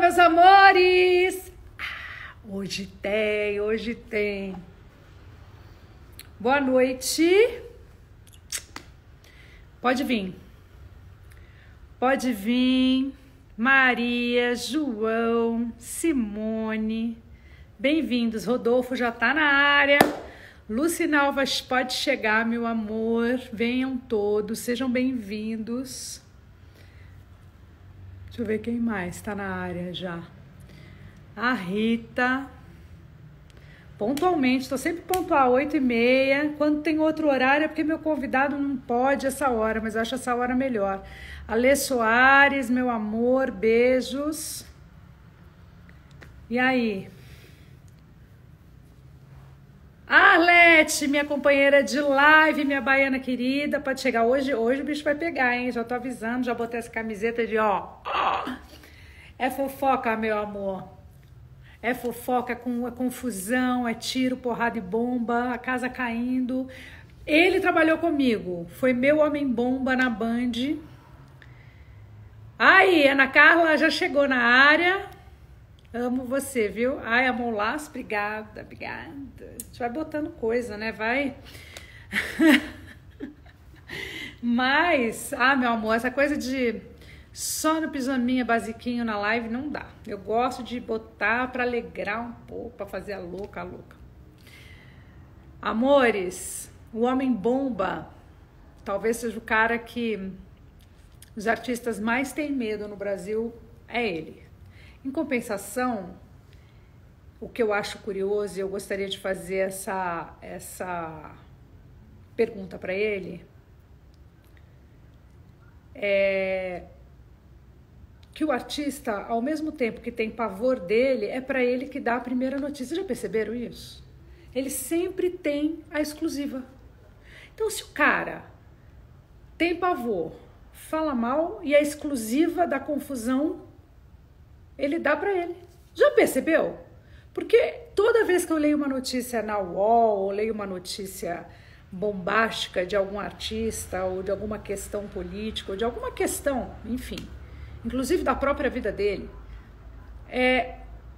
meus amores! Ah, hoje tem, hoje tem. Boa noite. Pode vir. Pode vir. Maria, João, Simone. Bem-vindos. Rodolfo já tá na área. Lucinalvas pode chegar, meu amor. Venham todos, sejam bem-vindos. Eu ver quem mais está na área já. A Rita. Pontualmente, estou sempre pontual, 8 e meia. Quando tem outro horário é porque meu convidado não pode essa hora, mas eu acho essa hora melhor. Alê Soares, meu amor, beijos. E aí? Arlete, minha companheira de live, minha baiana querida, pode chegar hoje. Hoje o bicho vai pegar, hein? Já tô avisando, já botei essa camiseta de ó. É fofoca, meu amor. É fofoca com é confusão, é tiro, porrada e bomba, a casa caindo. Ele trabalhou comigo, foi meu homem bomba na Band. Aí, Ana Carla já chegou na área. Amo você, viu? Ai, amor laço, obrigada, obrigada. A gente vai botando coisa, né? Vai. Mas, ah, meu amor, essa coisa de só no pijaminha basiquinho na live não dá. Eu gosto de botar para alegrar um pouco, para fazer a louca, a louca. Amores, o homem bomba talvez seja o cara que os artistas mais têm medo no Brasil, é ele. Em compensação, o que eu acho curioso e eu gostaria de fazer essa, essa pergunta para ele é que o artista, ao mesmo tempo que tem pavor dele, é para ele que dá a primeira notícia. Já perceberam isso? Ele sempre tem a exclusiva. Então, se o cara tem pavor, fala mal e a exclusiva da confusão ele dá para ele. Já percebeu? Porque toda vez que eu leio uma notícia na UOL, ou leio uma notícia bombástica de algum artista, ou de alguma questão política, ou de alguma questão, enfim, inclusive da própria vida dele, é,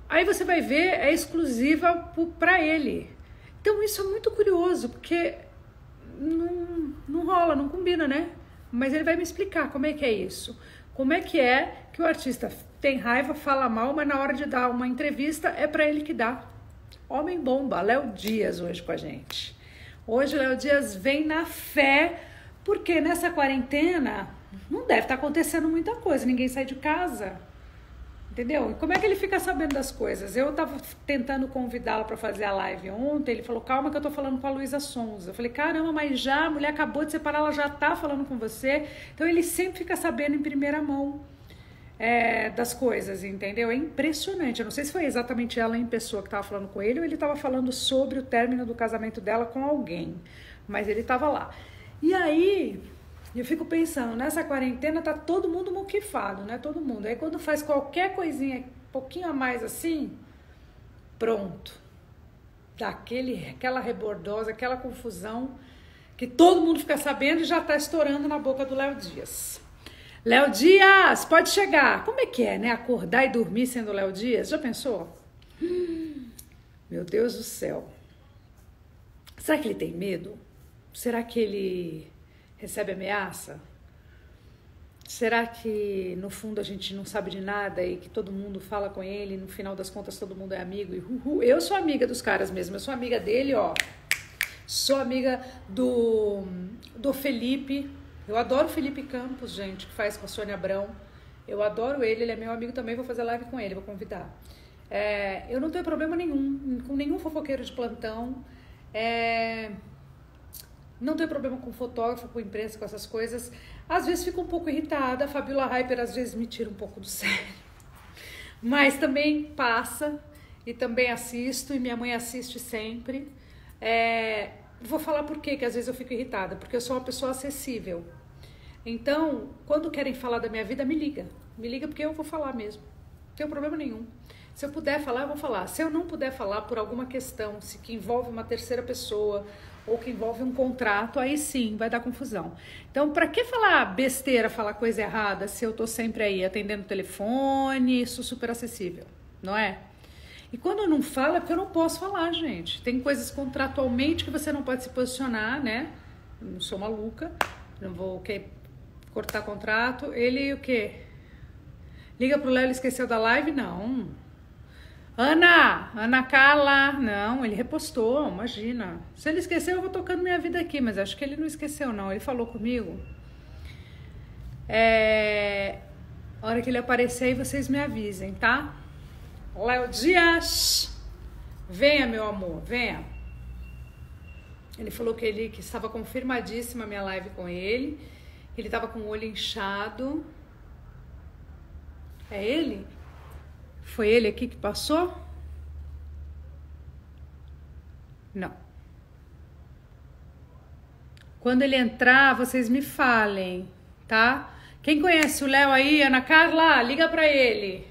aí você vai ver, é exclusiva para ele. Então isso é muito curioso, porque não, não rola, não combina, né? Mas ele vai me explicar como é que é isso. Como é que é que o artista tem raiva, fala mal, mas na hora de dar uma entrevista é para ele que dá. Homem bomba, Léo Dias hoje com a gente. Hoje Léo Dias vem na fé, porque nessa quarentena não deve estar tá acontecendo muita coisa, ninguém sai de casa. Entendeu? E como é que ele fica sabendo das coisas? Eu estava tentando convidá-lo para fazer a live ontem, ele falou: "Calma que eu estou falando com a Luísa Sonza". Eu falei: "Caramba, mas já a mulher acabou de separar, ela já está falando com você". Então ele sempre fica sabendo em primeira mão é, das coisas, entendeu? É impressionante. Eu não sei se foi exatamente ela em pessoa que estava falando com ele ou ele estava falando sobre o término do casamento dela com alguém, mas ele estava lá. E aí eu fico pensando, nessa quarentena tá todo mundo moquifado, né? Todo mundo. Aí quando faz qualquer coisinha, pouquinho a mais assim, pronto. Daquele, aquela rebordosa, aquela confusão que todo mundo fica sabendo e já tá estourando na boca do Léo Dias. Léo Dias, pode chegar. Como é que é, né? Acordar e dormir sendo Léo Dias? Já pensou? Meu Deus do céu. Será que ele tem medo? Será que ele recebe ameaça? Será que no fundo a gente não sabe de nada e que todo mundo fala com ele, no final das contas todo mundo é amigo e uhul. Eu sou amiga dos caras mesmo, eu sou amiga dele, ó. Sou amiga do do Felipe, eu adoro o Felipe Campos, gente, que faz com a Sônia Abrão. Eu adoro ele, ele é meu amigo também, vou fazer live com ele, vou convidar. É, eu não tenho problema nenhum com nenhum fofoqueiro de plantão. É, não tenho problema com fotógrafo, com imprensa, com essas coisas. Às vezes fico um pouco irritada, a Fabiola Hyper às vezes me tira um pouco do sério. Mas também passa e também assisto, e minha mãe assiste sempre. É, Vou falar por quê, que às vezes eu fico irritada, porque eu sou uma pessoa acessível. Então, quando querem falar da minha vida, me liga. Me liga porque eu vou falar mesmo. Não tem problema nenhum. Se eu puder falar, eu vou falar. Se eu não puder falar por alguma questão, se que envolve uma terceira pessoa, ou que envolve um contrato, aí sim vai dar confusão. Então, para que falar besteira, falar coisa errada, se eu tô sempre aí atendendo o telefone, sou super acessível, não é? E quando eu não falo, é porque eu não posso falar, gente. Tem coisas contratualmente que você não pode se posicionar, né? Eu não sou maluca, não vou okay, cortar contrato. Ele o quê? Liga pro Léo, ele esqueceu da live? Não. Ana, Ana Carla, não, ele repostou, imagina. Se ele esqueceu, eu vou tocando minha vida aqui, mas acho que ele não esqueceu, não. Ele falou comigo. É, a hora que ele aparecer aí, vocês me avisem, tá? Léo Dias, venha, meu amor, venha. Ele falou que ele que estava confirmadíssima a minha live com ele. Ele estava com o olho inchado. É ele? Foi ele aqui que passou? Não. Quando ele entrar, vocês me falem, tá? Quem conhece o Léo aí, Ana Carla, liga para ele.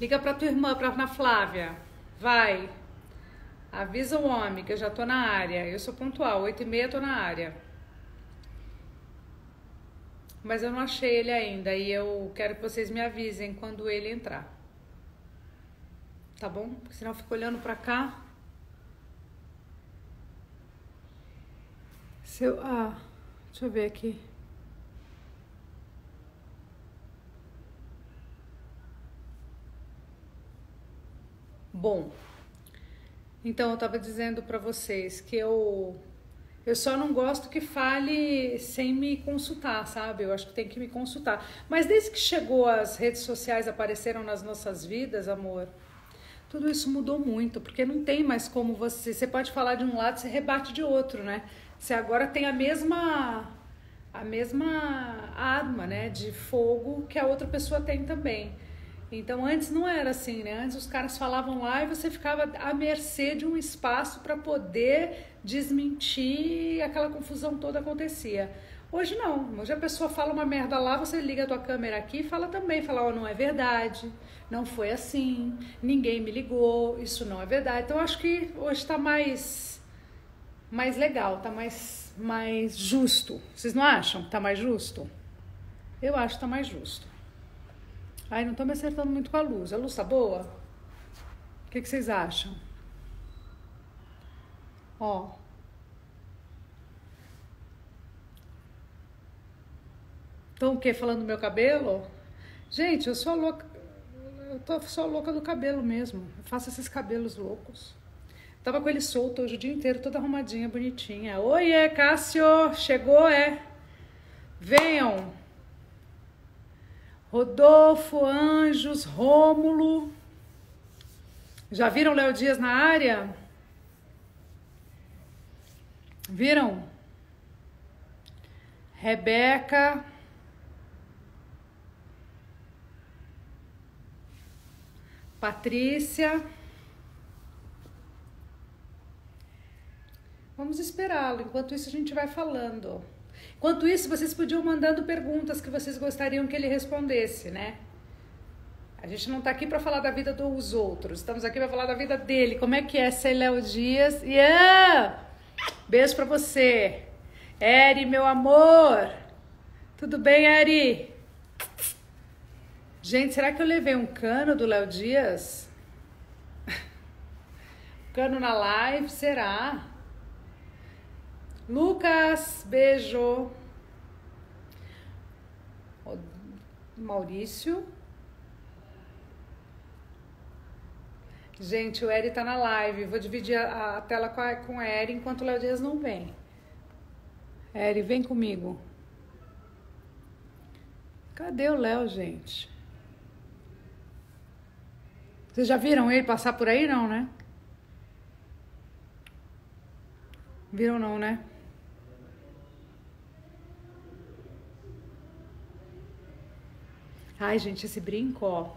Liga para tua irmã, para Ana Flávia. Vai. Avisa o homem que eu já tô na área. Eu sou pontual, oito e meia tô na área. Mas eu não achei ele ainda e eu quero que vocês me avisem quando ele entrar. Tá bom? Porque senão eu fico olhando pra cá. Se eu, ah, deixa eu ver aqui. Bom, então eu estava dizendo para vocês que eu eu só não gosto que fale sem me consultar, sabe? Eu acho que tem que me consultar. Mas desde que chegou as redes sociais apareceram nas nossas vidas, amor, tudo isso mudou muito, porque não tem mais como você. Você pode falar de um lado, você rebate de outro, né? Você agora tem a mesma a mesma arma, né, de fogo que a outra pessoa tem também. Então antes não era assim, né? Antes os caras falavam lá e você ficava à mercê de um espaço para poder desmentir aquela confusão toda acontecia. Hoje não. Hoje a pessoa fala uma merda lá, você liga a tua câmera aqui e fala também, fala, ó, oh, não é verdade, não foi assim, ninguém me ligou, isso não é verdade. Então acho que hoje está mais mais legal, tá mais mais justo. Vocês não acham que tá mais justo? Eu acho que tá mais justo. Ai, não tô me acertando muito com a luz. A luz tá boa? O que, que vocês acham? Ó. Estão o quê? Falando do meu cabelo? Gente, eu sou louca. Eu tô só louca do cabelo mesmo. Eu faço esses cabelos loucos. Tava com ele solto hoje o dia inteiro, toda arrumadinha, bonitinha. Oiê, Cássio! Chegou, é? Venham! Rodolfo, Anjos, Rômulo. Já viram Léo Dias na área? Viram? Rebeca. Patrícia. Vamos esperá-lo. Enquanto isso, a gente vai falando. Enquanto isso, vocês podiam mandando perguntas que vocês gostariam que ele respondesse, né? A gente não está aqui para falar da vida dos outros, estamos aqui para falar da vida dele. Como é que é ser Léo Dias? Yeah! Beijo para você. Eri, meu amor. Tudo bem, Eri? Gente, será que eu levei um cano do Léo Dias? cano na live, será? Lucas, beijo. Maurício. Gente, o Eri tá na live. Vou dividir a, a tela com, a, com o Eri enquanto o Léo Dias não vem. Eri, vem comigo. Cadê o Léo, gente? Vocês já viram ele passar por aí? Não, né? Viram não, né? Ai, gente, esse brinco, ó.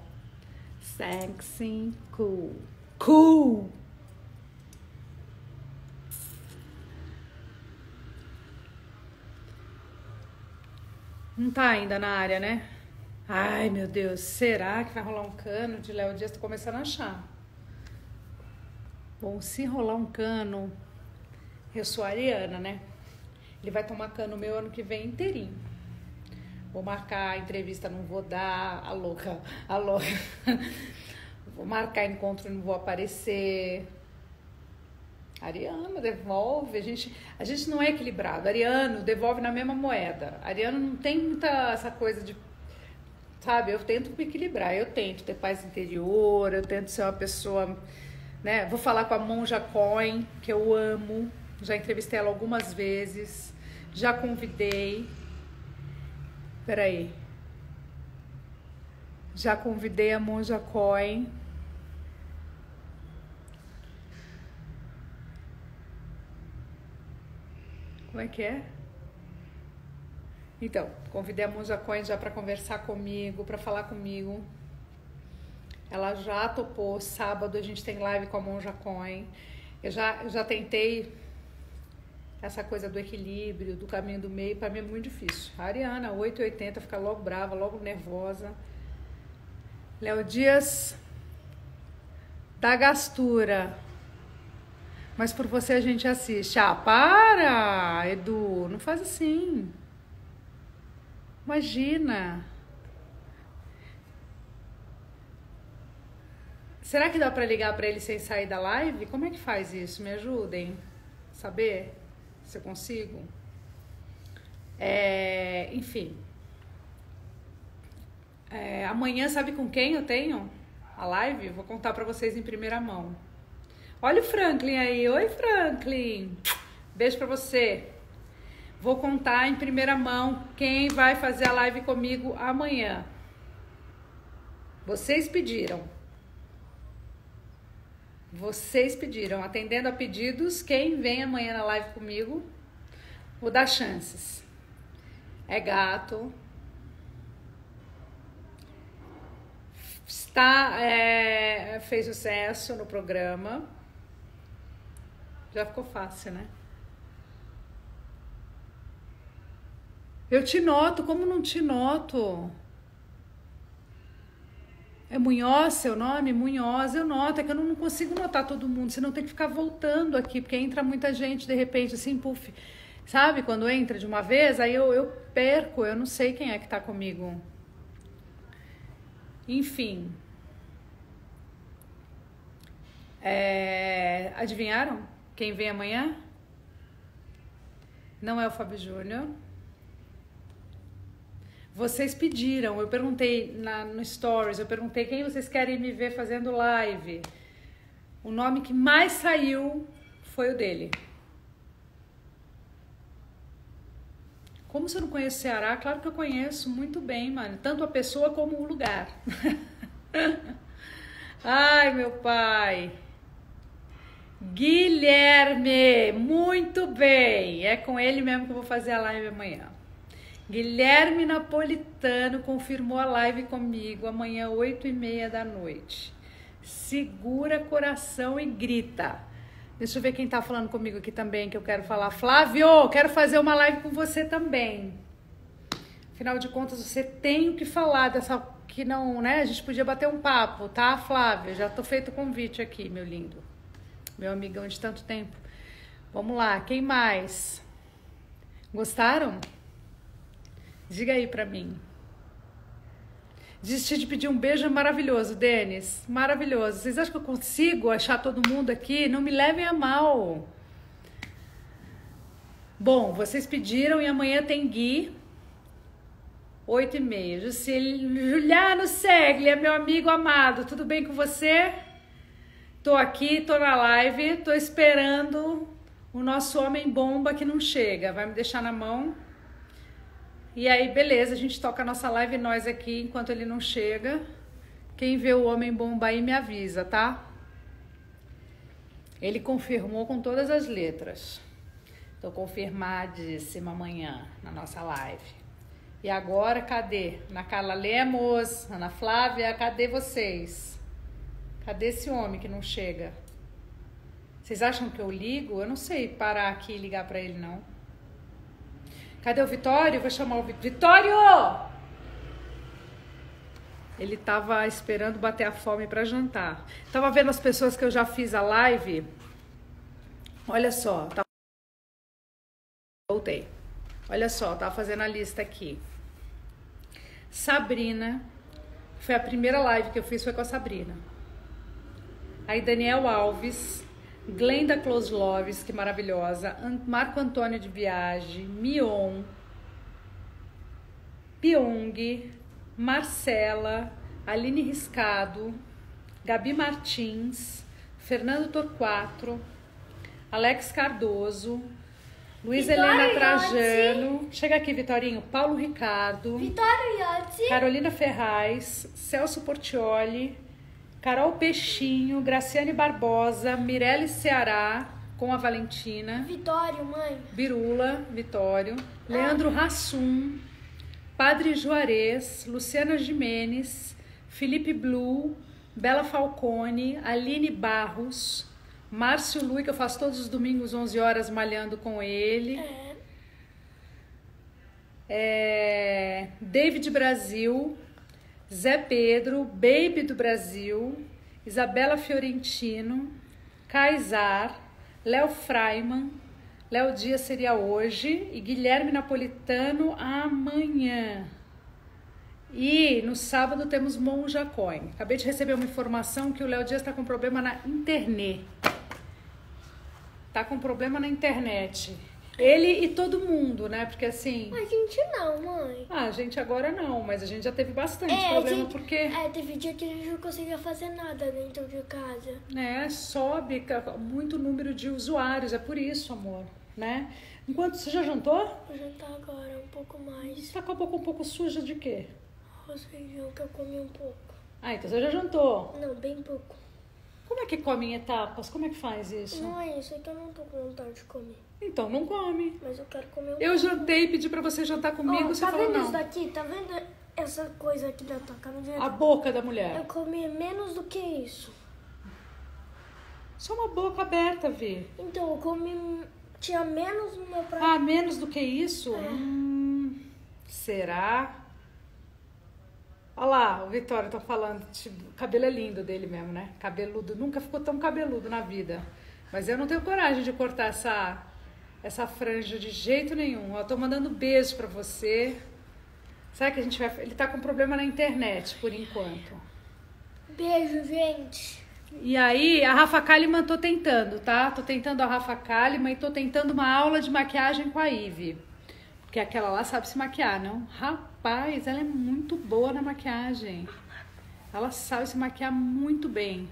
Sexy, cool. Cool! Não tá ainda na área, né? Ai, meu Deus, será que vai rolar um cano de Léo Dias? Tô começando a achar. Bom, se rolar um cano, Eu sou a Ariana, né? Ele vai tomar cano meu ano que vem inteirinho. Vou marcar entrevista, não vou dar a louca, a louca. Vou marcar encontro, não vou aparecer. Ariano, devolve. A gente, a gente não é equilibrado. Ariano devolve na mesma moeda. Ariano não tem muita essa coisa de. Sabe, eu tento me equilibrar. Eu tento ter paz interior, eu tento ser uma pessoa. Né? Vou falar com a Monja Coin, que eu amo. Já entrevistei ela algumas vezes. Já convidei. Peraí. Já convidei a Monja Coin. Como é que é? Então, convidei a Monja já para conversar comigo, para falar comigo. Ela já topou. Sábado a gente tem live com a Monja Coin. Eu já, eu já tentei essa coisa do equilíbrio, do caminho do meio, para mim é muito difícil. A Ariana, 880, fica logo brava, logo nervosa. Léo Dias, da gastura. Mas por você a gente assiste. Ah, para, Edu, não faz assim. Imagina. Será que dá para ligar para ele sem sair da live? Como é que faz isso? Me ajudem. Saber se eu consigo. É, enfim. É, amanhã, sabe com quem eu tenho a live? Vou contar para vocês em primeira mão. Olha o Franklin aí. Oi, Franklin. Beijo para você. Vou contar em primeira mão quem vai fazer a live comigo amanhã. Vocês pediram. Vocês pediram. Atendendo a pedidos, quem vem amanhã na live comigo, vou dar chances. É gato. Está, é, fez sucesso no programa. Já ficou fácil, né? Eu te noto, como não te noto? É Munhoz seu nome? Munhoz, eu noto, é que eu não consigo notar todo mundo, senão tem que ficar voltando aqui, porque entra muita gente de repente, assim, puff. Sabe, quando entra de uma vez, aí eu, eu perco, eu não sei quem é que tá comigo. Enfim. É, adivinharam? Quem vem amanhã? Não é o Fábio Júnior. Vocês pediram, eu perguntei na, no Stories, eu perguntei quem vocês querem me ver fazendo live. O nome que mais saiu foi o dele. Como você não conhece o Ceará? Claro que eu conheço muito bem, mano. Tanto a pessoa como o lugar. Ai, meu pai. Guilherme, muito bem. É com ele mesmo que eu vou fazer a live amanhã. Guilherme Napolitano confirmou a live comigo amanhã, 8 e meia da noite. Segura coração e grita. Deixa eu ver quem tá falando comigo aqui também, que eu quero falar. Flávio, quero fazer uma live com você também. Afinal de contas, você tem o que falar dessa que não, né? A gente podia bater um papo, tá, Flávia? Já tô feito o convite aqui, meu lindo meu amigão de tanto tempo. Vamos lá, quem mais? Gostaram? Diga aí pra mim. Desisti de pedir um beijo maravilhoso, Denis. Maravilhoso. Vocês acham que eu consigo achar todo mundo aqui? Não me levem a mal. Bom, vocês pediram e amanhã tem Gui. Oito e meia. Juliano Seglia, meu amigo amado, tudo bem com você? Tô aqui, tô na live, tô esperando o nosso homem bomba que não chega. Vai me deixar na mão. E aí, beleza, a gente toca a nossa live nós aqui enquanto ele não chega. Quem vê o homem bomba aí me avisa, tá? Ele confirmou com todas as letras. Tô confirmadíssima amanhã na nossa live. E agora, cadê? Na Carla Lemos, Ana Flávia, cadê vocês? Cadê esse homem que não chega? Vocês acham que eu ligo? Eu não sei parar aqui e ligar para ele, não. Cadê o Vitório? Vou chamar o Vitório! Ele tava esperando bater a fome para jantar. Tava vendo as pessoas que eu já fiz a live. Olha só, tá voltei. Olha só, tava fazendo a lista aqui. Sabrina, foi a primeira live que eu fiz, foi com a Sabrina. Aí Daniel Alves, Glenda Klosloves, que maravilhosa, Marco Antônio de Viagem, Mion, Pyong, Marcela, Aline Riscado, Gabi Martins, Fernando Torquato, Alex Cardoso, Luiz Helena Trajano, chega aqui, Vitorinho, Paulo Ricardo, Iotti, Carolina Ferraz, Celso Portioli, Carol Peixinho, Graciane Barbosa, Mirelle Ceará, com a Valentina, Vitório, mãe. Birula, Vitório, Leandro Rassum, Padre Juarez, Luciana Jimenez, Felipe Blue, Bela Falcone, Aline Barros, Márcio Lui, que eu faço todos os domingos 11 horas malhando com ele. É. É, David Brasil, Zé Pedro, Baby do Brasil, Isabela Fiorentino, Kaysar, Léo Freiman, Léo Dias seria hoje e Guilherme Napolitano amanhã. E no sábado temos Monja Coin. Acabei de receber uma informação que o Léo Dias está com problema na internet. Tá com problema na internet. Ele e todo mundo, né? Porque assim. A gente não, mãe. Ah, a gente agora não, mas a gente já teve bastante É, problema gente- porque É, teve dia que a gente não conseguia fazer nada dentro de casa. né, sobe muito número de usuários, é por isso, amor, né? Enquanto você já jantou? Vou jantar agora um pouco mais. Você tá com a boca um pouco suja de quê? Arroz feijão que eu comi um pouco. Ah, então você já jantou. Não, bem pouco. Como é que come em etapas? Como é que faz isso? Não é isso, é que eu não tô com vontade de comer. Então não come. Mas eu quero comer um Eu pouco. jantei, pedi pra você jantar comigo, Ó, você tá falou vendo não. isso daqui? Tá vendo essa coisa aqui da tua camiseta? A boca da mulher. Eu comi menos do que isso. Só uma boca aberta, Vi. Então, eu comi... Tinha menos no meu prato. Ah, menos do que isso? Hum, será? Olha lá, o Vitório tá falando. tipo, o cabelo é lindo dele mesmo, né? Cabeludo. Nunca ficou tão cabeludo na vida. Mas eu não tenho coragem de cortar essa, essa franja de jeito nenhum. Eu tô mandando beijo pra você. Sabe que a gente vai. Ele tá com problema na internet por enquanto. Beijo, gente. E aí, a Rafa Kalimann tô tentando, tá? Tô tentando a Rafa Kalimann e tô tentando uma aula de maquiagem com a Ive. Porque aquela lá sabe se maquiar, não? Rapaz, ela é muito boa na maquiagem. Ela sabe se maquiar muito bem.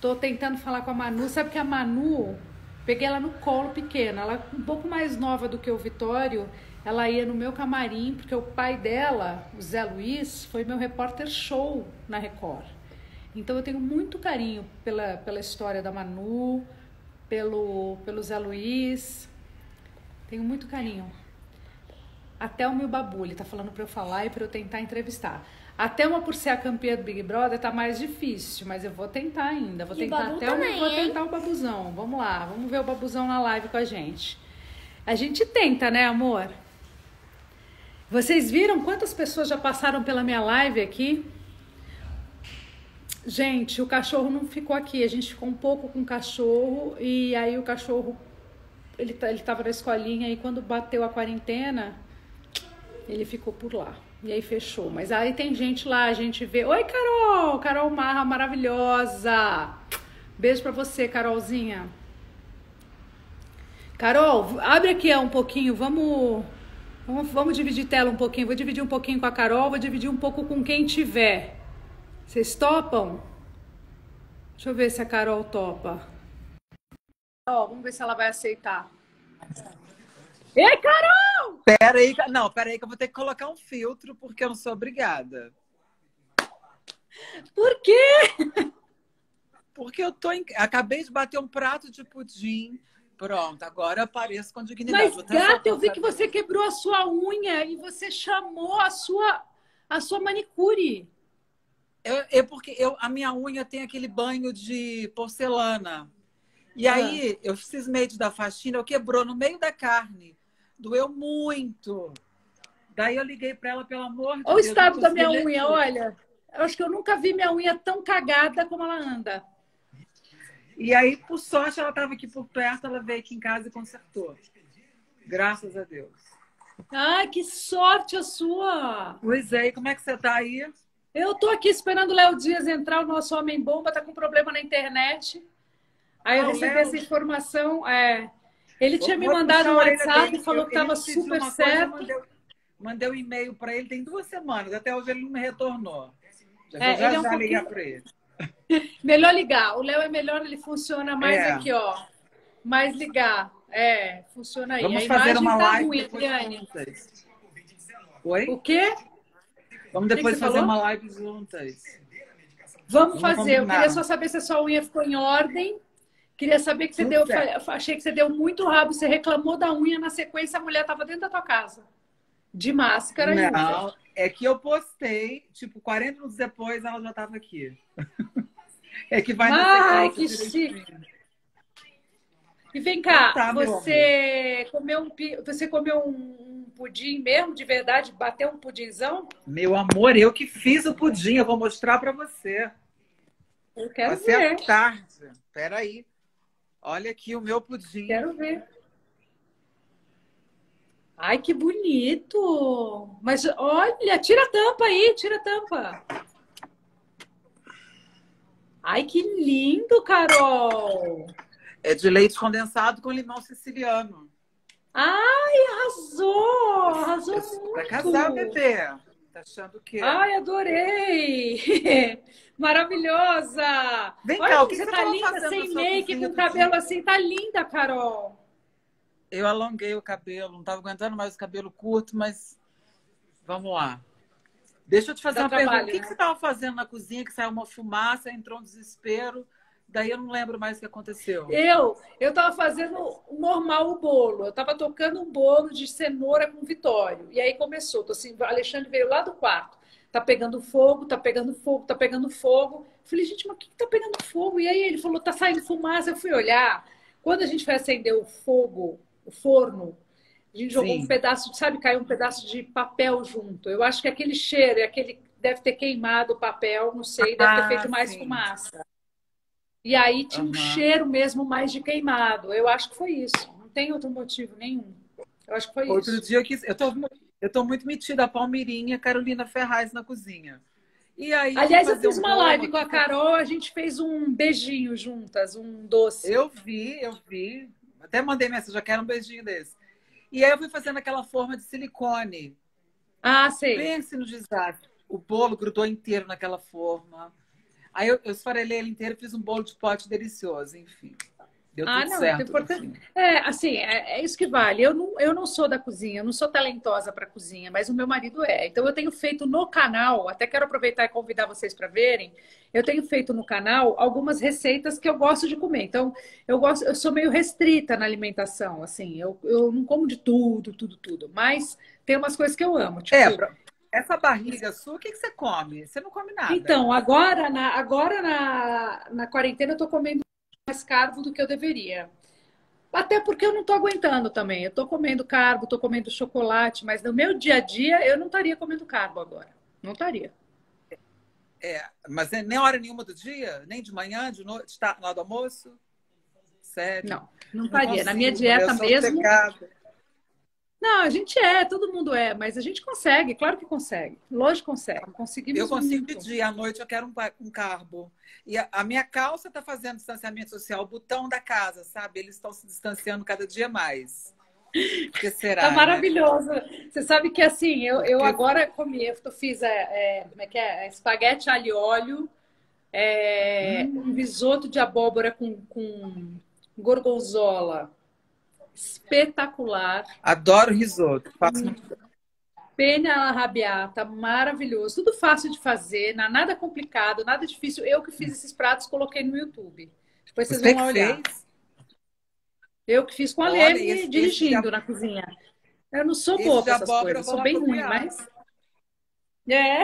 Tô tentando falar com a Manu. Sabe que a Manu, peguei ela no colo pequena. Ela um pouco mais nova do que o Vitório. Ela ia no meu camarim, porque o pai dela, o Zé Luiz, foi meu repórter show na Record. Então eu tenho muito carinho pela, pela história da Manu, pelo, pelo Zé Luiz. Tenho muito carinho. Até o meu babu, ele tá falando pra eu falar e pra eu tentar entrevistar. Até uma por ser a campeã do Big Brother tá mais difícil, mas eu vou tentar ainda. Vou E tentar até também, o, vou tentar o babuzão. Vamos lá, vamos ver o babuzão na live com a gente. A gente tenta, né, amor? Vocês viram quantas pessoas já passaram pela minha live aqui? Gente, o cachorro não ficou aqui. A gente ficou um pouco com o cachorro e aí o cachorro ele tá- ele estava na escolinha e quando bateu a quarentena ele ficou por lá. E aí fechou. Mas aí tem gente lá, a gente vê. Oi, Carol! Carol Marra, maravilhosa! Beijo pra você, Carolzinha. Carol, abre aqui ó, um pouquinho. Vamos, vamos, dividir tela um pouquinho. Vou dividir um pouquinho com a Carol, vou dividir um pouco com quem tiver. Vocês topam? Deixa eu ver se a Carol topa. Carol, vamos ver se ela vai aceitar. Ei, Carol! Pera aí, não, pera aí que eu vou ter que colocar um filtro porque eu não sou obrigada. Por quê? Porque eu tô em... acabei de bater um prato de pudim. Pronto, agora apareço com dignidade. Mas, gata, eu vi que você quebrou a sua unha e você chamou a sua, a sua manicure. Eu, é porque eu, a minha unha tem aquele banho de porcelana. E Ah. aí, eu cismei de dar faxina, eu quebrou no meio da carne. Doeu muito. Daí eu liguei pra ela, pelo amor de Olha o estado da minha unha, tudo. olha. Eu acho que eu nunca vi minha unha tão cagada como ela anda. E aí, por sorte, ela estava aqui por perto, ela veio aqui em casa e consertou. Graças a Deus. Ai, que sorte a sua! Pois é, e como é que você tá aí? Eu tô aqui esperando o Léo Dias entrar, o nosso homem bomba tá com problema na internet. Aí eu Ah, recebi Léo? essa informação. É, ele tinha me mandado um WhatsApp e falou Eu- que estava super uma coisa, eu certo. Mandei, mandei um e-mail para ele tem duas semanas. Até hoje ele não me retornou. Já, É, já, ele é um já ligar pouquinho- para ele. Melhor ligar. O Léo é melhor, ele funciona mais É. aqui, ó. Mais ligar. É, funciona aí. Vamos a fazer uma tá live ruim, depois. Oi? O quê? Vamos que depois você fazer falou? uma live juntas. Vamos Vamos fazer. Eu combinar. queria só saber se a sua unha ficou em ordem. Queria saber que você Tudo deu. Achei que você deu muito rabo. Você reclamou da unha na sequência, a mulher estava dentro da tua casa. De máscara. Não, é que eu postei, tipo, 40 minutos depois ela já estava aqui. É que vai na Ai, que direitinho. E vem cá, Tá, você comeu um você comeu um pudim mesmo, de verdade? Bateu um pudinzão? Meu amor, eu que fiz o pudim, eu vou mostrar para você. Eu quero Vai ser à ver. tarde. Peraí. Olha aqui o meu pudim. Quero ver. Ai, que bonito! Mas olha, tira a tampa aí, tira a tampa. Ai, que lindo, Carol! É de leite condensado com limão siciliano. Ai, arrasou! Arrasou muito! Pra casar, bebê. Tá achando o quê? Ai, adorei! Maravilhosa! Vem Olha cá, o que você tá linda, sem make, com cabelo dia? assim. Tá linda, Carol! Eu alonguei o cabelo, não tava aguentando mais o cabelo curto, mas vamos lá. Deixa eu te fazer Dá uma trabalho, pergunta. O que, né? que você estava fazendo na cozinha que saiu uma fumaça, entrou um desespero? Daí eu não lembro mais o que aconteceu. Eu, eu tava fazendo normal o bolo. Eu tava tocando um bolo de cenoura com Vitório. E aí começou. Tô assim, o Alexandre veio lá do quarto. Tá pegando fogo, tá pegando fogo, tá pegando fogo. Eu falei, gente, mas o que, que tá pegando fogo? E aí ele falou, tá saindo fumaça. Eu fui olhar. Quando a gente foi acender o fogo, o forno, a gente jogou Sim. um pedaço, sabe, caiu um pedaço de papel junto. Eu acho que aquele cheiro, é aquele deve ter queimado o papel, não sei, deve ter Ah, feito mais fumaça. E aí tinha um Aham. cheiro mesmo mais de queimado. Eu acho que foi isso. Não tem outro motivo nenhum. Eu acho que foi Outro isso. dia eu quis. Eu tô, eu tô muito metida a Palmeirinha Carolina Ferraz na cozinha. E aí. Aliás, eu fiz um uma bolo live com a. Carol, a gente fez um beijinho juntas, um doce. Eu vi, eu vi. Até mandei mensagem, já quero um beijinho desse. E aí eu fui fazendo aquela forma de silicone. Ah, sei. Pense no desastre. O bolo grudou inteiro naquela forma. Aí eu, eu esfarelei ele inteiro e fiz um bolo de pote delicioso, enfim. Deu Ah, tudo não, certo. é importante-. É, assim, é, é isso que vale. Eu não, eu não sou da cozinha, eu não sou talentosa para cozinha, mas o meu marido é. Então eu tenho feito no canal, até quero aproveitar e convidar vocês para verem. Eu tenho feito no canal algumas receitas que eu gosto de comer. Então eu gosto, eu sou meio restrita na alimentação, assim. Eu, eu não como de tudo, tudo, tudo. Mas tem umas coisas que eu amo. Tipo, É, essa barriga sua, o que, que você come? Você não come nada. Então, agora na, agora na, na quarentena eu tô comendo mais carbo do que eu deveria. Até porque eu não tô aguentando também. Eu tô comendo carbo, tô comendo chocolate, mas no meu dia a dia eu não estaria comendo carbo agora. Não estaria. É, mas nem hora nenhuma do dia? Nem de manhã, de noite, tá, na hora do almoço? Sério? Não, não estaria. Na minha dieta mesmo. Não, a gente é, todo mundo é, mas a gente consegue, claro que consegue. Lógico consegue. Conseguimos Eu consigo muito. pedir à noite, eu quero um, um carbo. E a, a minha calça está fazendo distanciamento social, o botão da casa, sabe? Eles estão se distanciando cada dia mais. Que será? Tá né? maravilhoso. Você sabe que assim, eu, eu agora comi, eu fiz é, é, como é que é? Espaguete alho e óleo, é, Hum. um risoto de abóbora com, com gorgonzola. Espetacular. Adoro risoto. Faço Hum. Pena alla arrabbiata, maravilhoso. Tudo fácil de fazer, na- nada complicado, nada difícil. Eu que fiz esses pratos, coloquei no YouTube. Depois vocês Você vão olhar. fez? Eu que fiz com a Lene dirigindo de- na cozinha. Eu não sou boa com essas coisas, sou bem ruim, mas. É.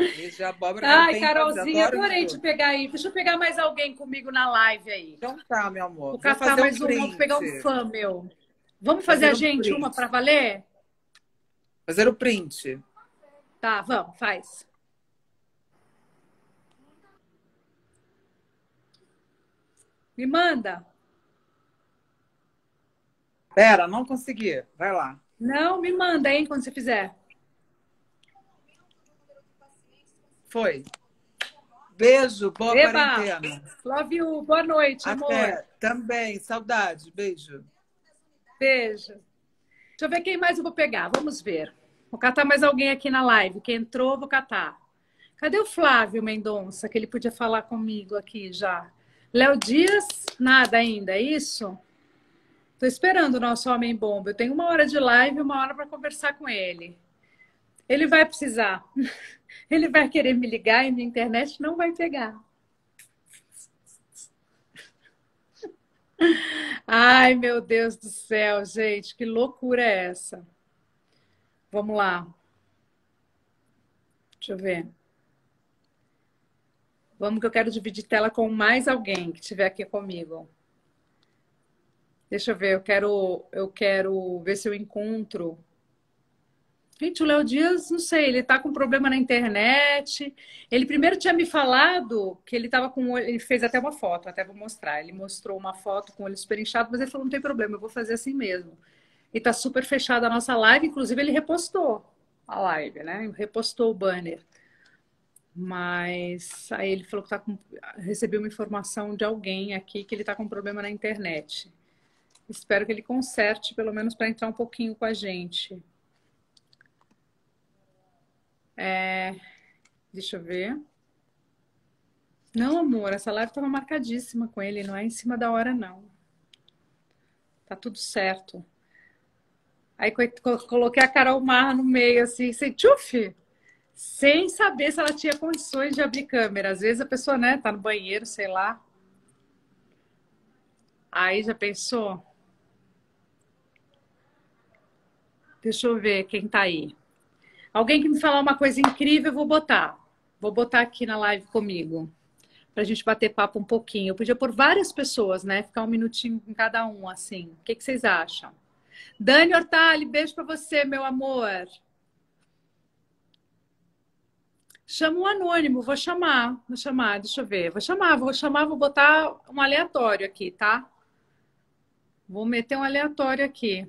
Esse de abóbora Ai, Carolzinha, adorei te pegar aí. Deixa eu pegar mais alguém comigo na live aí. Então tá, meu amor. Vou Vou catar fazer mais um uma, vou pegar um fã meu. Vamos fazer, Fazer a um gente print. uma para valer? Fazer o print. Tá, vamos, faz. Me manda. Pera, não consegui. Vai lá. Não, me manda, hein, quando você fizer. Foi. Beijo, boa Eba! quarentena. Love you. Boa noite, amor. Até. Também, saudade. Beijo. Beijo. Deixa eu ver quem mais eu vou pegar. Vamos ver. Vou catar mais alguém aqui na live. Quem entrou, vou catar. Cadê o Flávio Mendonça, que ele podia falar comigo aqui já? Léo Dias, nada ainda, é isso? Estou esperando o nosso homem bomba. Eu tenho uma hora de live e uma hora para conversar com ele. Ele vai precisar. Ele vai querer me ligar e minha internet não vai pegar. Ai, meu Deus do céu, gente, que loucura é essa? Vamos lá. Deixa eu ver. Vamos que eu quero dividir tela com mais alguém que estiver aqui comigo. Deixa eu ver, eu quero, eu quero ver se eu encontro. Gente, o Léo Dias, não sei, ele tá com problema na internet. Ele primeiro tinha me falado que ele tava com. Ele fez até uma foto, até vou mostrar. Ele mostrou uma foto com o olho super inchado, mas ele falou: não tem problema, eu vou fazer assim mesmo. E tá super fechada a nossa live, inclusive ele repostou a live, né? Repostou o banner. Mas aí ele falou que tá com... recebeu uma informação de alguém aqui que ele tá com problema na internet. Espero que ele conserte, pelo menos para entrar um pouquinho com a gente. É... Deixa eu ver. Não, amor, essa live estava marcadíssima com ele, não é em cima da hora, não. Tá tudo certo. Aí coloquei a Carol Marra no meio, assim, sem tchuf, sem saber se ela tinha condições de abrir câmera. Às vezes a pessoa, né, tá no banheiro, sei lá. Aí já pensou? Deixa eu ver quem tá aí. Alguém que me falar uma coisa incrível, eu vou botar. Vou botar aqui na live comigo. Pra gente bater papo um pouquinho. Eu podia pôr várias pessoas, né? Ficar um minutinho com cada um, assim. O que, que vocês acham? Dani Hortali, beijo pra você, meu amor. Chama um anônimo, vou chamar. Vou chamar, deixa eu ver. Vou chamar, vou chamar, vou botar um aleatório aqui, tá? Vou meter um aleatório aqui.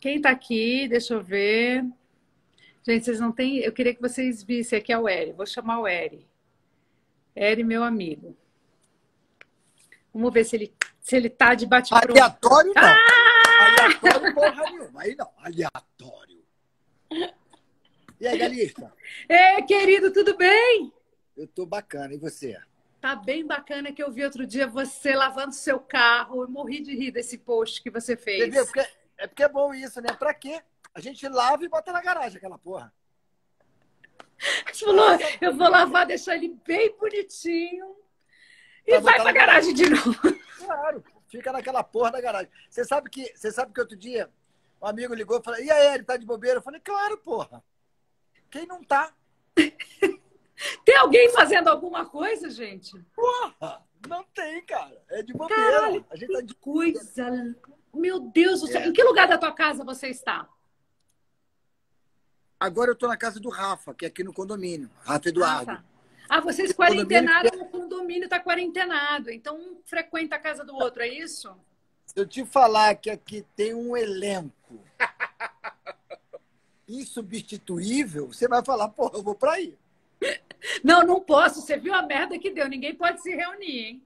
Quem tá aqui? Deixa eu ver. Gente, vocês não têm. Eu queria que vocês vissem. Aqui é o Eri. Vou chamar o Eri. Eri, meu amigo. Vamos ver se ele, se ele tá de bate-pronto. Aleatório não. Ah! Aleatório porra nenhuma. Aí não. Aleatório. E aí, Galista? Ei, querido, tudo bem? Eu tô bacana. E você? Tá bem bacana que eu vi outro dia você lavando seu carro. Eu morri de rir desse post que você fez. Entendeu? Porque, é porque é bom isso, né? Pra quê? A gente lava e bota na garagem aquela porra. Você falou, eu vou lavar, deixar ele bem bonitinho e Pra vai pra na garagem de novo. Claro. Fica naquela porra da garagem. Você sabe que, você sabe que outro dia um amigo ligou e falou: E aí, ele tá de bobeira? Eu falei: Claro, porra. Quem não tá? Tem alguém fazendo alguma coisa, gente? Porra! Não tem, cara. É de bobeira. Caralho, a gente tá de Coisa. Meu Deus do céu. É. Em que lugar da tua casa você está? Agora eu tô na casa do Rafa, que é aqui no condomínio. Rafa Ah, Eduardo. tá. Ah, vocês quarentenaram, o condomínio está quarentenado. Então um frequenta a casa do outro, é isso? Se eu te falar que aqui tem um elenco insubstituível, você vai falar, porra, eu vou pra aí. Não, não posso. Você viu a merda que deu. Ninguém pode se reunir, hein?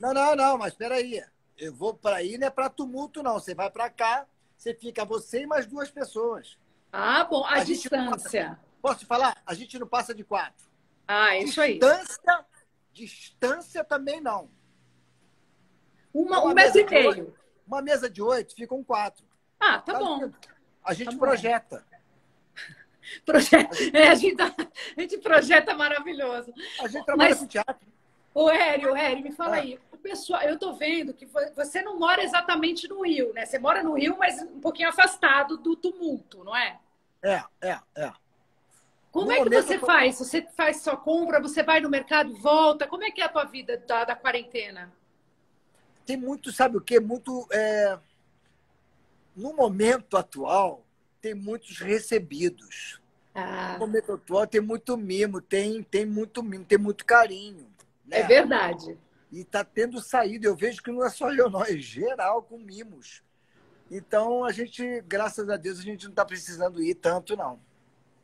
Não, não, não, mas peraí. Eu vou pra aí, não é pra tumulto, não. Você vai pra cá, você fica você e mais duas pessoas. Ah, bom. A, A distância. Posso te falar? A gente não passa de quatro. Ah, isso aí. Distância, distância também não. Uma, Uma um metro e meio. Uma mesa de oito ficam quatro. Ah, tá Sabe bom. A gente Tá bom. projeta. Proje- É, a, gente, tá- a gente projeta maravilhoso. A gente trabalha Mas- com teatro. Ô, Hério, Hério, me fala Ah. aí. Pessoal, eu tô vendo que vo- você não mora exatamente no Rio, né? Você mora no Rio, mas um pouquinho afastado do tumulto, não é? É, é, é. Como No é que você tô- faz? Você faz sua compra, você vai no mercado e volta? Como é que é a tua vida da, da quarentena? Tem muito, sabe o quê? Muito. é, No momento atual, tem muitos recebidos. Ah, No momento atual, tem muito mimo, tem, tem muito mimo, tem muito carinho. né? é verdade. E está tendo saída. Eu vejo que não é só eu, não, é geral com mimos. Então, a gente, graças a Deus, a gente não está precisando ir tanto, não.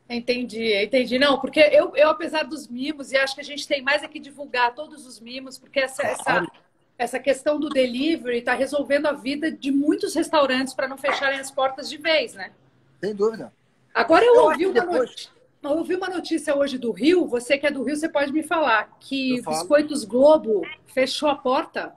Entendi, entendi. Não, porque eu, eu, apesar dos mimos, e acho que a gente tem mais aqui divulgar todos os mimos, porque essa, essa, essa questão do delivery está resolvendo a vida de muitos restaurantes para não fecharem as portas de vez, né? Sem dúvida. Agora eu, eu ouvi uma depois... notícia. Eu ouvi uma notícia hoje do Rio, você que é do Rio, você pode me falar que Biscoitos Globo fechou a porta?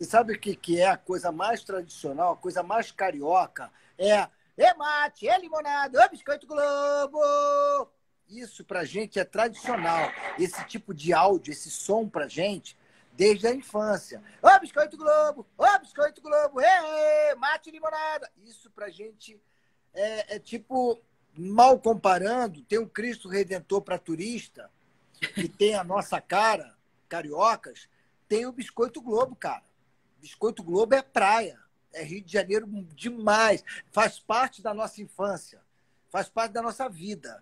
E sabe o que, que é a coisa mais tradicional, a coisa mais carioca? É é mate, é limonada, é biscoito Globo. Isso pra gente é tradicional. Esse tipo de áudio, esse som pra gente, desde a infância. Ô, biscoito Globo, ô, biscoito Globo, é, é mate, limonada. Isso pra gente é, é tipo, mal comparando, tem um Cristo Redentor para turista, que tem a nossa cara, cariocas, tem o biscoito Globo, cara. Biscoito Globo é praia é Rio de Janeiro demais. Faz parte da nossa infância, faz parte da nossa vida.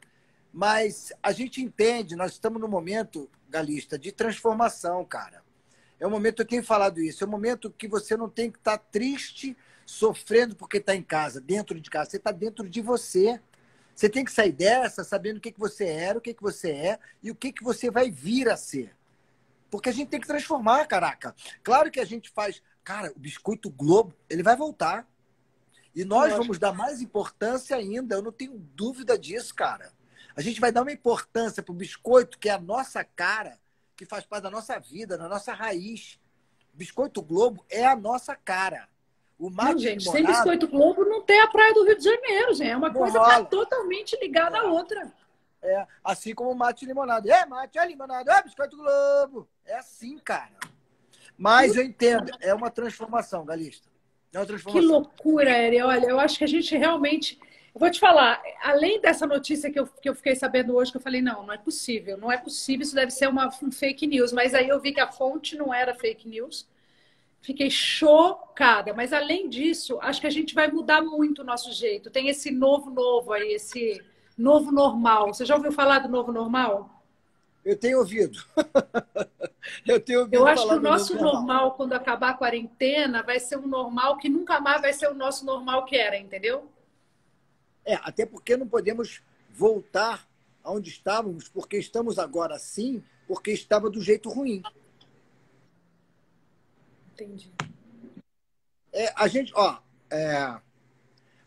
Mas a gente entende, nós estamos no momento, Galista, de transformação, cara. É um momento, eu tenho falado isso, é um momento que você não tem que estar triste, sofrendo porque está em casa, dentro de casa. Você está dentro de você. Você tem que sair dessa sabendo o que, que você era, o que, que você é e o que, que você vai vir a ser. Porque a gente tem que transformar, caraca. Claro que a gente faz cara, o biscoito Globo, ele vai voltar. E nós vamos dar mais importância ainda, eu não tenho dúvida disso, cara. A gente vai dar uma importância para o biscoito, que é a nossa cara, que faz parte da nossa vida, da nossa raiz. O biscoito Globo é a nossa cara. O mate não, gente, sem biscoito Globo não tem a praia do Rio de Janeiro, gente. É uma coisa que tá totalmente ligada à outra. É, assim como o mate limonado. É mate, é limonado, é biscoito Globo. É assim, cara. Mas eu entendo, é uma transformação, Galista. É uma transformação. Que loucura, Eri. Olha, eu acho que a gente realmente. Eu vou te falar, além dessa notícia que eu, que eu fiquei sabendo hoje, que eu falei, não, não é possível, não é possível, isso deve ser uma um fake news. Mas aí eu vi que a fonte não era fake news. Fiquei chocada. Mas além disso, acho que a gente vai mudar muito o nosso jeito. Tem esse novo novo aí, esse novo normal. Você já ouviu falar do novo normal? Eu tenho ouvido. eu tenho ouvido. Eu acho que o nosso normal. normal, quando acabar a quarentena, vai ser um normal que nunca mais vai ser o nosso normal que era, entendeu? É, até porque não podemos voltar aonde estávamos, porque estamos agora assim, porque estava do jeito ruim. Entendi. É, a gente, ó, é,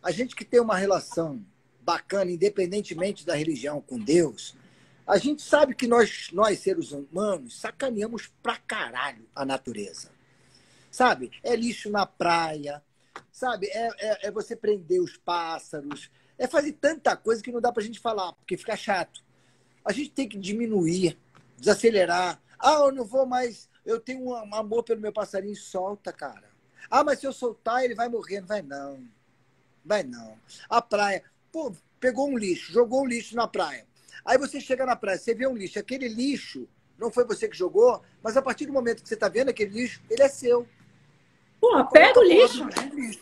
a gente que tem uma relação bacana, independentemente da religião com Deus, a gente sabe que nós, nós seres humanos, sacaneamos pra caralho a natureza. Sabe? É lixo na praia, sabe? É, é, é você prender os pássaros, é fazer tanta coisa que não dá pra gente falar, porque fica chato. A gente tem que diminuir, desacelerar. Ah, eu não vou mais. Eu tenho um amor pelo meu passarinho, solta, cara. Ah, mas se eu soltar, ele vai morrer. Não vai não. Vai não. A praia. Pô, pegou um lixo, jogou um lixo na praia. Aí você chega na praia, você vê um lixo. Aquele lixo não foi você que jogou, mas a partir do momento que você está vendo aquele lixo, ele é seu. Porra, pega o lixo, né? Lixo.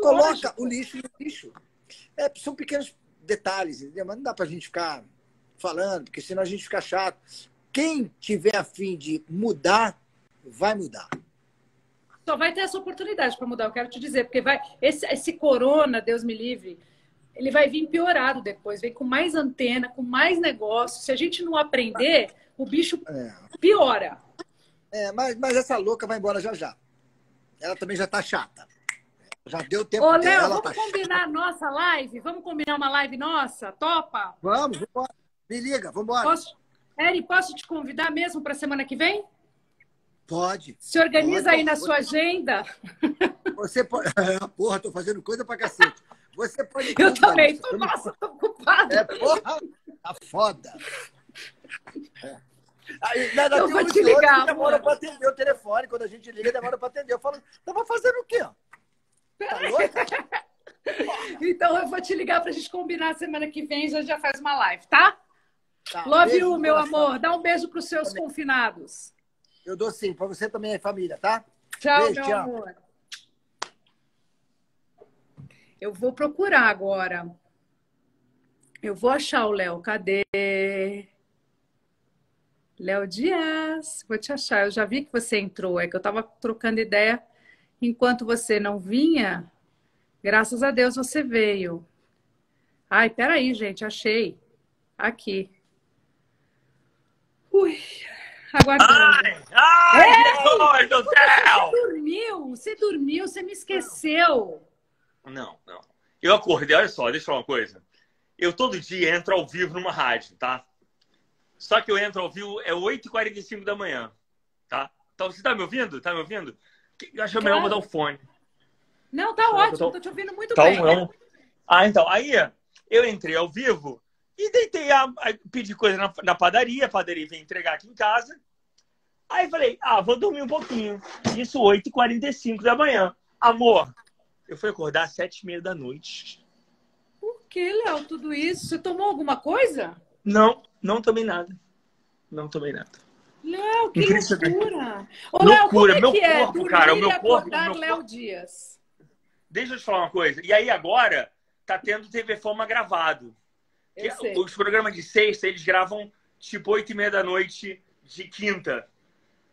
Coloca o lixo no lixo. É, são pequenos detalhes, entendeu? mas não dá para a gente ficar falando, porque senão a gente fica chato. Quem tiver afim de mudar, vai mudar. Só vai ter essa oportunidade para mudar, eu quero te dizer, porque vai esse, esse corona, Deus me livre, ele vai vir piorado depois, vem com mais antena, com mais negócio. Se a gente não aprender, o bicho é. piora. É, mas, mas essa louca vai embora já já. Ela também já tá chata. Já deu tempo Ô, Léo, vamos tá combinar chata. a nossa live? Vamos combinar uma live nossa? Topa? Vamos, vamos Me liga, vamos embora. Posso... Eri, posso te convidar mesmo para semana que vem? Pode. Se organiza pode, aí na pode. sua agenda. Você pode. Porra, tô fazendo coisa pra cacete. Você pode. Eu também. Tô, nossa, tô ocupada. É, porra, tá foda. É. Aí, né, eu vou te ligar. Demora para atender o telefone. Quando a gente liga, demora para atender. Eu falo, tava fazendo o quê? Tá então eu vou te ligar para a gente combinar semana que vem. A gente já faz uma live, tá? Tá Love beijo, you, meu coração. amor. Dá um beijo para os seus também. confinados. Eu dou sim. Para você também, família, tá? Tchau, beijo, meu tchau. amor. Eu vou procurar agora. Eu vou achar o Léo. Cadê? Léo Dias, vou te achar. Eu já vi que você entrou, é que eu estava trocando ideia enquanto você não vinha. Graças a Deus você veio. Ai, peraí, gente, achei. Aqui. Ui, aguardando. Ai, ai, Jesus do céu! Você dormiu, você dormiu, você me esqueceu. Não, não. Eu acordei, olha só, deixa eu falar uma coisa. Eu todo dia entro ao vivo numa rádio, tá? Só que eu entro ao vivo é 8h45 da manhã, tá? Então, você tá me ouvindo? Tá me ouvindo? Eu acho melhor Claro. mudar o fone. Não, tá Não, ótimo, tô- tô te ouvindo muito Tá bem. bom. Ah, então. Aí eu entrei ao vivo e deitei a, a pedir coisa na, na padaria. A padaria veio entregar aqui em casa. Aí falei, ah, vou dormir um pouquinho. Isso 8h45 da manhã. Amor, eu fui acordar às 7h30 da noite. Por que, Léo, tudo isso? Você tomou alguma coisa? Não, não tomei nada. Não tomei nada. Léo, que loucura. Ô, Léo, Loucura, é meu é corpo, dormir cara, o meu corpo, meu Léo corpo. Dias? Deixa eu te falar uma coisa. E aí agora tá tendo TV Fama gravado. Que sei. os programas de sexta, eles gravam tipo 8 e meia da noite de quinta.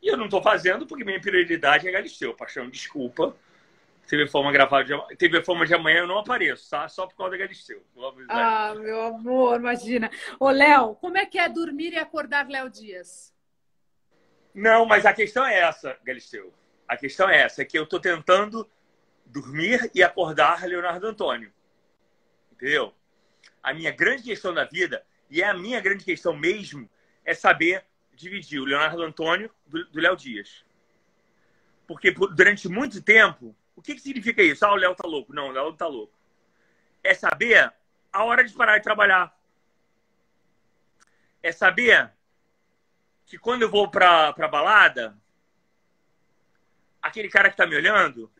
E eu não tô fazendo porque minha prioridade é Galisteu. Paixão, desculpa. TV Fama gravado de, TV Fama de amanhã eu não apareço, tá? Só por causa da Galisteu. Ah, meu amor, imagina. Ô, Léo, como é que é dormir e acordar Léo Dias? Não, mas a questão é essa, Galisteu. A questão é essa, é que eu tô tentando dormir e acordar Leonardo Antônio. Entendeu? A minha grande questão da vida, e é a minha grande questão mesmo, é saber dividir o Leonardo Antônio do Léo Dias. Porque por- durante muito tempo, o que, que significa isso? Ah, o Léo tá louco. Não, o Léo tá louco. É saber a hora de parar de trabalhar. É saber que quando eu vou pra, pra balada, aquele cara que tá me olhando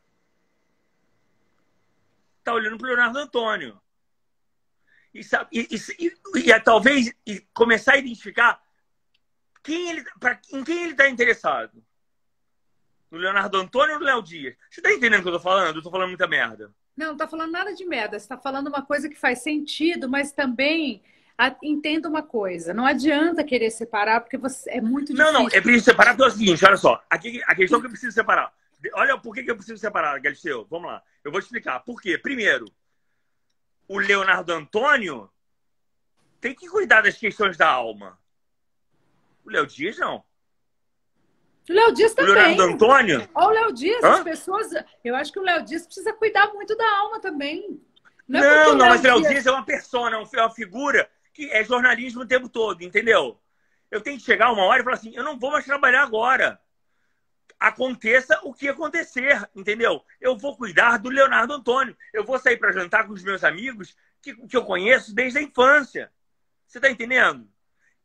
tá olhando pro Leonardo Antônio. E, sabe, e, e- e- e talvez começar a identificar quem ele, pra, em quem ele tá interessado. No Leonardo Antônio ou no Léo Dias? Você tá entendendo o que eu tô falando? Eu tô falando muita merda. Não, não tá falando nada de merda. Você tá falando uma coisa que faz sentido, mas também a- entenda uma coisa. Não adianta querer separar, porque você, é muito Não, difícil. não, é preciso separar porque é seguinte, olha só. Aqui, a questão que eu preciso separar. Olha por que, que eu preciso separar, Galisteu. Vamos lá. Eu vou te explicar. Por quê? Primeiro, o Leonardo Antônio tem que cuidar das questões da alma. O Léo Dias, não. O Léo Dias O também. Leonardo Antônio, Ó, o Léo Dias, Hã? as pessoas. Eu acho que o Léo Dias precisa cuidar muito da alma também. é Não, porque não, mas o Léo Dias é uma persona, é uma figura que é jornalismo o tempo todo, entendeu? Eu tenho que chegar uma hora e falar assim, eu não vou mais trabalhar agora. Aconteça o que acontecer, entendeu? Eu vou cuidar do Leonardo Antônio. Eu vou sair para jantar com os meus amigos que, que eu conheço desde a infância. Você tá entendendo?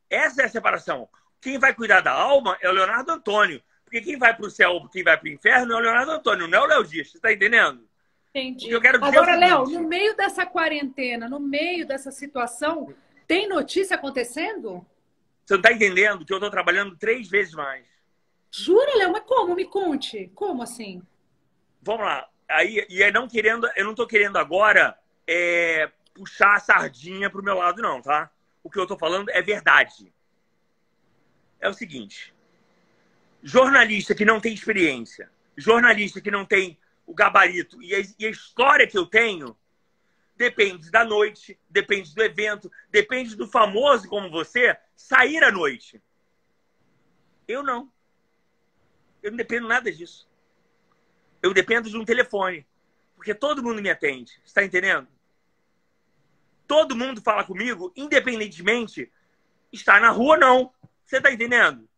Essa é a separação. Quem vai cuidar da alma é o Leonardo Antônio. Porque quem vai para o céu, quem vai para o inferno é o Leonardo Antônio, não é o Léo Dias. Você tá entendendo? Entendi. Eu quero é Agora, Léo, no meio dessa quarentena, no meio dessa situação, tem notícia acontecendo? Você não tá entendendo que eu tô trabalhando três vezes mais. Jura, Léo? Mas como? Me conte. Como assim? Vamos lá. Aí, e é não querendo, eu não tô querendo agora é, puxar a sardinha pro meu lado, não, tá? O que eu tô falando é verdade. É o seguinte: jornalista que não tem experiência, jornalista que não tem o gabarito e a, e a história que eu tenho, depende da noite, depende do evento, depende do famoso como você sair à noite. Eu não. Eu não dependo nada disso. Eu dependo de um telefone. Porque todo mundo me atende. Você está entendendo? Todo mundo fala comigo, independentemente, está na rua ou não. Você está entendendo?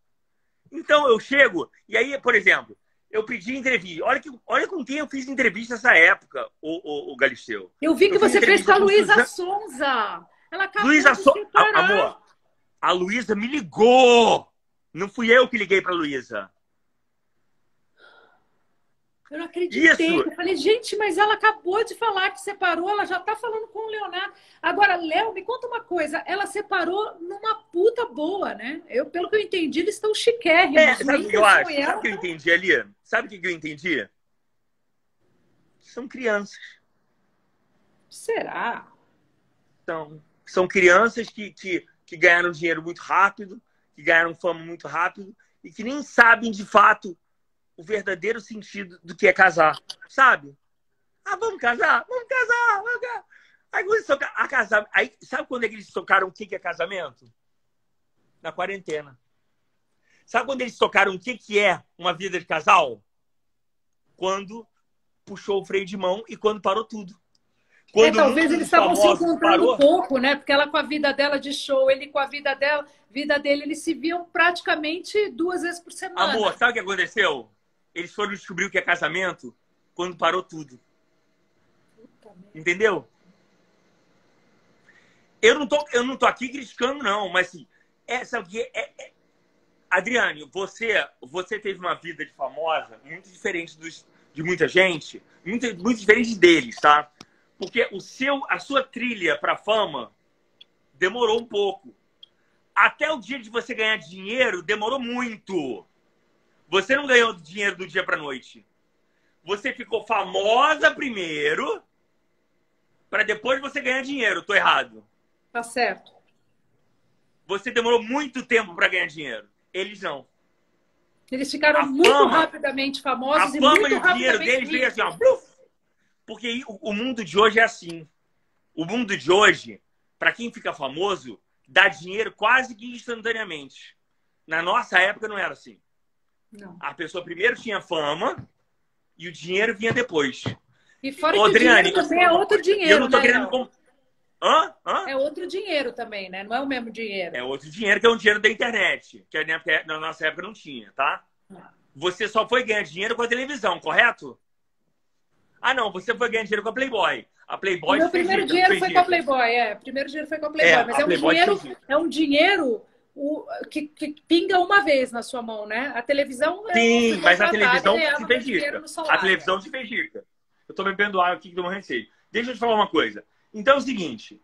Então eu chego, e aí, por exemplo, eu pedi entrevista. Olha, que, olha com quem eu fiz entrevista nessa época, o, o, o Galisteu. Eu vi que Eu você fez com a Luísa Suzana- Sonza. Ela acabou Luísa de so... A- Amor, a Luísa me ligou. Não fui eu que liguei para Luísa. Eu não acreditei. Isso. Eu falei, gente, mas ela acabou de falar que separou, ela já tá falando com o Leonardo. Agora, Léo, me conta uma coisa. Ela separou numa puta boa, né? Eu, pelo que eu entendi, eles estão chiquérrimos. É, sabe o que eu acho? Whindersson e Sabe ela- o que eu entendi ali? Sabe o que eu entendi? São crianças. Será? São, são crianças que, que, que ganharam dinheiro muito rápido, que ganharam fama muito rápido e que nem sabem de fato o verdadeiro sentido do que é casar, sabe? Ah, vamos casar? Vamos casar! Vamos casar. Aí, quando a casar, aí, sabe quando é que eles tocaram o que é casamento? Na quarentena. Sabe quando eles tocaram o que, que é uma vida de casal? Quando puxou o freio de mão e quando parou tudo. Quando é, talvez eles estavam se encontrando parou... pouco, né? Porque ela com a vida dela de show, ele com a vida dela, vida dele, eles se viam praticamente duas vezes por semana. Amor, sabe o que aconteceu? Eles foram descobrir o que é casamento quando parou tudo. Entendeu? Eu não tô, eu não tô aqui criticando, não, mas assim, é, sabe o que? É, é, Adriane, você, você teve uma vida de famosa muito diferente dos, de muita gente, muito, muito diferente deles, tá? Porque o seu, a sua trilha para fama demorou um pouco. Até o dia de você ganhar dinheiro demorou muito. Você não ganhou dinheiro do dia para noite. Você ficou famosa primeiro, para depois você ganhar dinheiro. Tô errado? Tá certo. Você demorou muito tempo para ganhar dinheiro. Eles não. Eles ficaram a muito fama, rapidamente famosos a e fama e o dinheiro deles veio assim, ó. Porque o mundo de hoje é assim. O mundo de hoje, para quem fica famoso, dá dinheiro quase que instantaneamente. Na nossa época não era assim. Não. A pessoa primeiro tinha fama e o dinheiro vinha depois. E fora Ô, que Adriane, também é outro dinheiro, Eu não tô né, querendo... Hã? Hã? É outro dinheiro também, né? Não é o mesmo dinheiro. É outro dinheiro que é um dinheiro da internet, que na nossa época não tinha, tá? Você só foi ganhar dinheiro com a televisão, correto? Ah, não, você foi ganhar dinheiro com a Playboy. A Playboy. O meu primeiro dinheiro foi com a Playboy, é. Primeiro dinheiro foi com a Playboy, é, mas é um, dinheiro, é um dinheiro o, que, que, pinga uma vez na sua mão, né? A televisão. É Sim, mas a televisão se fez rica. A televisão se fez rica. Eu tô bebendo água aqui que deu uma receita. Deixa eu te falar uma coisa. Então é o seguinte.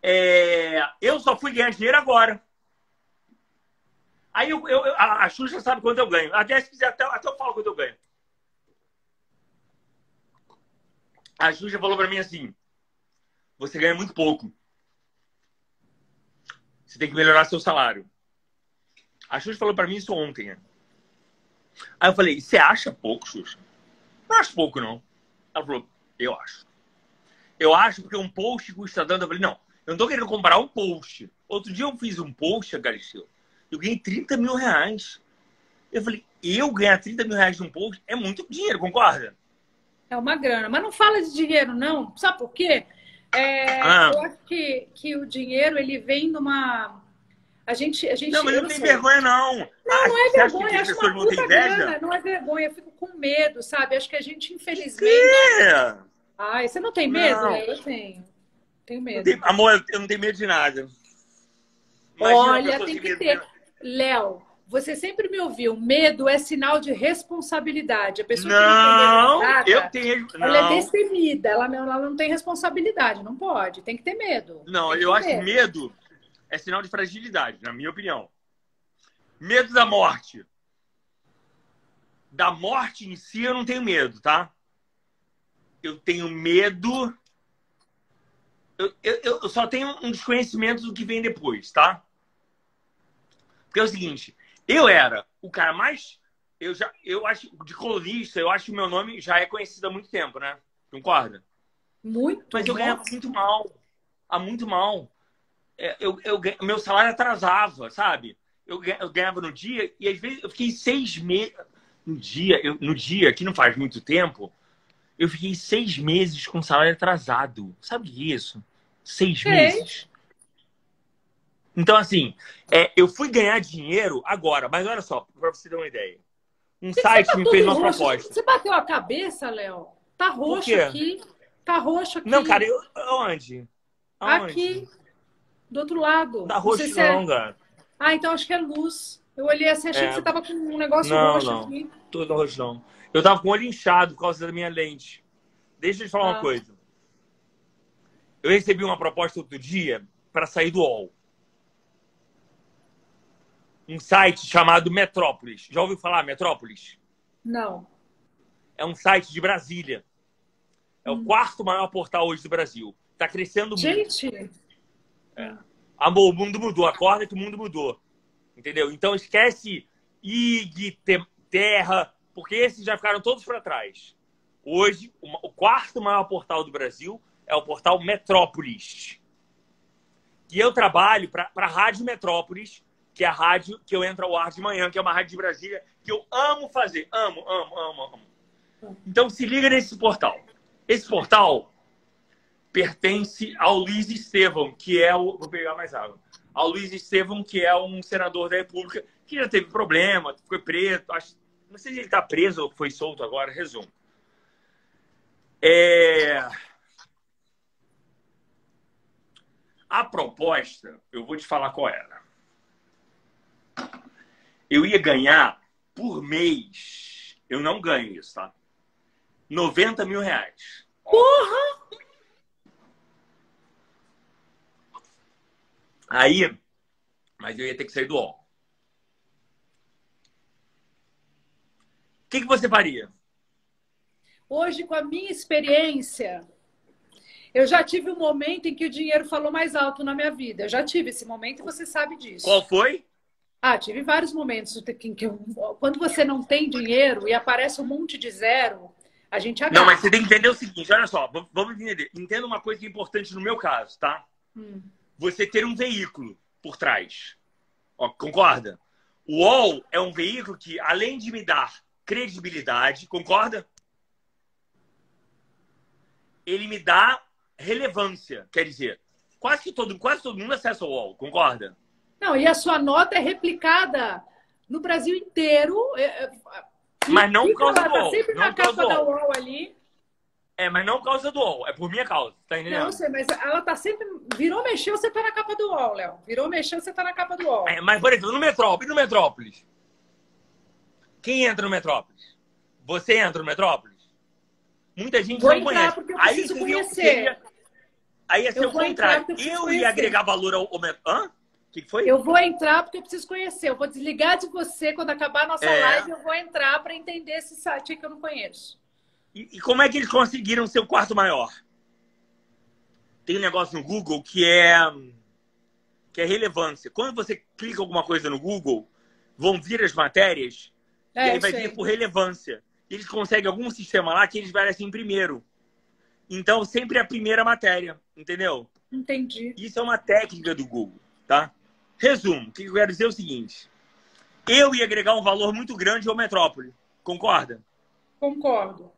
É, eu só fui ganhar dinheiro agora. Aí eu, eu, a, a Xuxa sabe quanto eu ganho. Até se quiser, até, até eu falo quanto eu ganho. A Xuxa falou para mim assim: você ganha muito pouco. Você tem que melhorar seu salário. A Xuxa falou para mim isso ontem. Aí eu falei: você acha pouco, Xuxa? Não acho pouco, não. Ela falou: eu acho. Eu acho porque um post custa tanto. Eu falei, não, eu não tô querendo comprar um post. Outro dia eu fiz um post, Galisteu. Eu ganhei 30 mil reais. Eu falei, eu ganhar 30 mil reais num post é muito dinheiro, concorda? É uma grana. Mas não fala de dinheiro, não. Sabe por quê? É, ah. Eu acho que, que o dinheiro ele vem numa. A gente, a gente, não, mas não tem vergonha, não. Não, ah, não é vergonha. Acho uma puta grana. Não é vergonha. Eu fico com medo, sabe? Acho que a gente, infelizmente. Que? Ai, você não tem medo? Não. Eu tenho. Tenho medo. Tenho, amor, eu não tenho medo de nada. Imagina Olha, tem que ter. Léo, você sempre me ouviu. Medo é sinal de responsabilidade. A pessoa não, que não nada, eu tenho. Não. Ela é destemida. Ela não, ela não tem responsabilidade. Não pode. Tem que ter medo. Não, eu acho que medo é sinal de fragilidade, na minha opinião. Medo da morte. Da morte em si eu não tenho medo, tá? eu tenho medo. Eu, eu, eu só tenho um desconhecimento do que vem depois, tá? Porque é o seguinte, eu era o cara mais. Eu já, eu acho, de colunista, eu acho que o meu nome já é conhecido há muito tempo, né? Concorda? Muito. Mas eu ganhava muito mal. Há muito mal. É, eu, eu, meu salário atrasava, sabe? Eu, eu ganhava no dia e às vezes eu fiquei seis meses. No dia, eu, no dia, que não faz muito tempo, eu fiquei seis meses com salário atrasado. Sabe o que é isso? Seis é. meses. Então, assim, é, eu fui ganhar dinheiro agora, mas olha só, para você ter uma ideia. Um site tá me fez uma roxo? proposta. Você bateu a cabeça, Léo? Tá roxo aqui. Tá roxo aqui. Não, cara, eu, onde? Aonde? Aqui. Do outro lado. Tá roxo não, não é... cara. Ah, então acho que é luz. Eu olhei assim, achei é... que você tava com um negócio não, roxo não. aqui. Tudo roxo não. Eu tava com o olho inchado por causa da minha lente. Deixa eu te falar ah. uma coisa. Eu recebi uma proposta outro dia para sair do UOL. Um site chamado Metrópolis. Já ouviu falar Metrópolis? Não. É um site de Brasília. É hum. o quarto maior portal hoje do Brasil. Está crescendo muito. Gente! É. Amor, o mundo mudou. Acorda que o mundo mudou. Entendeu? Então esquece IG, Terra, porque esses já ficaram todos para trás. Hoje, o quarto maior portal do Brasil é o portal Metrópolis. E eu trabalho para a Rádio Metrópolis, que é a rádio que eu entro ao ar de manhã, que é uma rádio de Brasília, que eu amo fazer. Amo, amo, amo, amo. Então se liga nesse portal. Esse portal pertence ao Luiz Estevão, que é o. Vou pegar mais água. Ao Luiz Estevão, que é um senador da República, que já teve problema, foi preso. Acho, não sei se ele está preso ou foi solto agora, resumo. É... A proposta, eu vou te falar qual era. Eu ia ganhar por mês. Eu não ganho isso, tá? 90 mil reais. Porra! Aí, mas eu ia ter que sair do UOL. O que, que você faria? Hoje, com a minha experiência, eu já tive um momento em que o dinheiro falou mais alto na minha vida. Eu já tive esse momento e você sabe disso. Qual foi? Ah, tive vários momentos em que eu, quando você não tem dinheiro e aparece um monte de zero, a gente agarra. Não, mas você tem que entender o seguinte, olha só, vamos entender. Entenda uma coisa que é importante no meu caso, tá? Hum. Você ter um veículo por trás. Ó, concorda? O UOL é um veículo que, além de me dar credibilidade, concorda? Ele me dá relevância. Quer dizer, quase todo, quase todo mundo acessa o UOL, concorda? Não, e a sua nota é replicada no Brasil inteiro. É, é, mas não por causa do UOL. Tá sempre na capa da UOL ali. É, mas não por causa do UOL, é por minha causa, tá entendendo? Não sei, mas ela tá sempre. Virou, mexeu, você tá na capa do UOL, Léo. Virou, mexeu, você tá na capa do UOL. É, mas, por exemplo, no Metrópolis, no Metrópolis. Quem entra no Metrópolis? Você entra no Metrópolis? Muita gente Vou não conhece. Porque eu Aí conhecer. Seria, aí ia ser o contrário. Eu, eu ia agregar valor ao, ao Hã? Que foi? Eu vou entrar porque eu preciso conhecer. Eu vou desligar de você quando acabar a nossa é... live. Eu vou entrar para entender esse site que eu não conheço. E, e, como é que eles conseguiram ser o quarto maior? Tem um negócio no Google que é que é relevância. Quando você clica alguma coisa no Google, vão vir as matérias é, e aí vai vir por relevância eles conseguem algum sistema lá que eles merecem primeiro. Então, sempre a primeira matéria, entendeu? Entendi. Isso é uma técnica do Google, tá? Resumo, o que eu quero dizer é o seguinte. Eu ia agregar um valor muito grande ao Metrópole. Concorda? Concordo.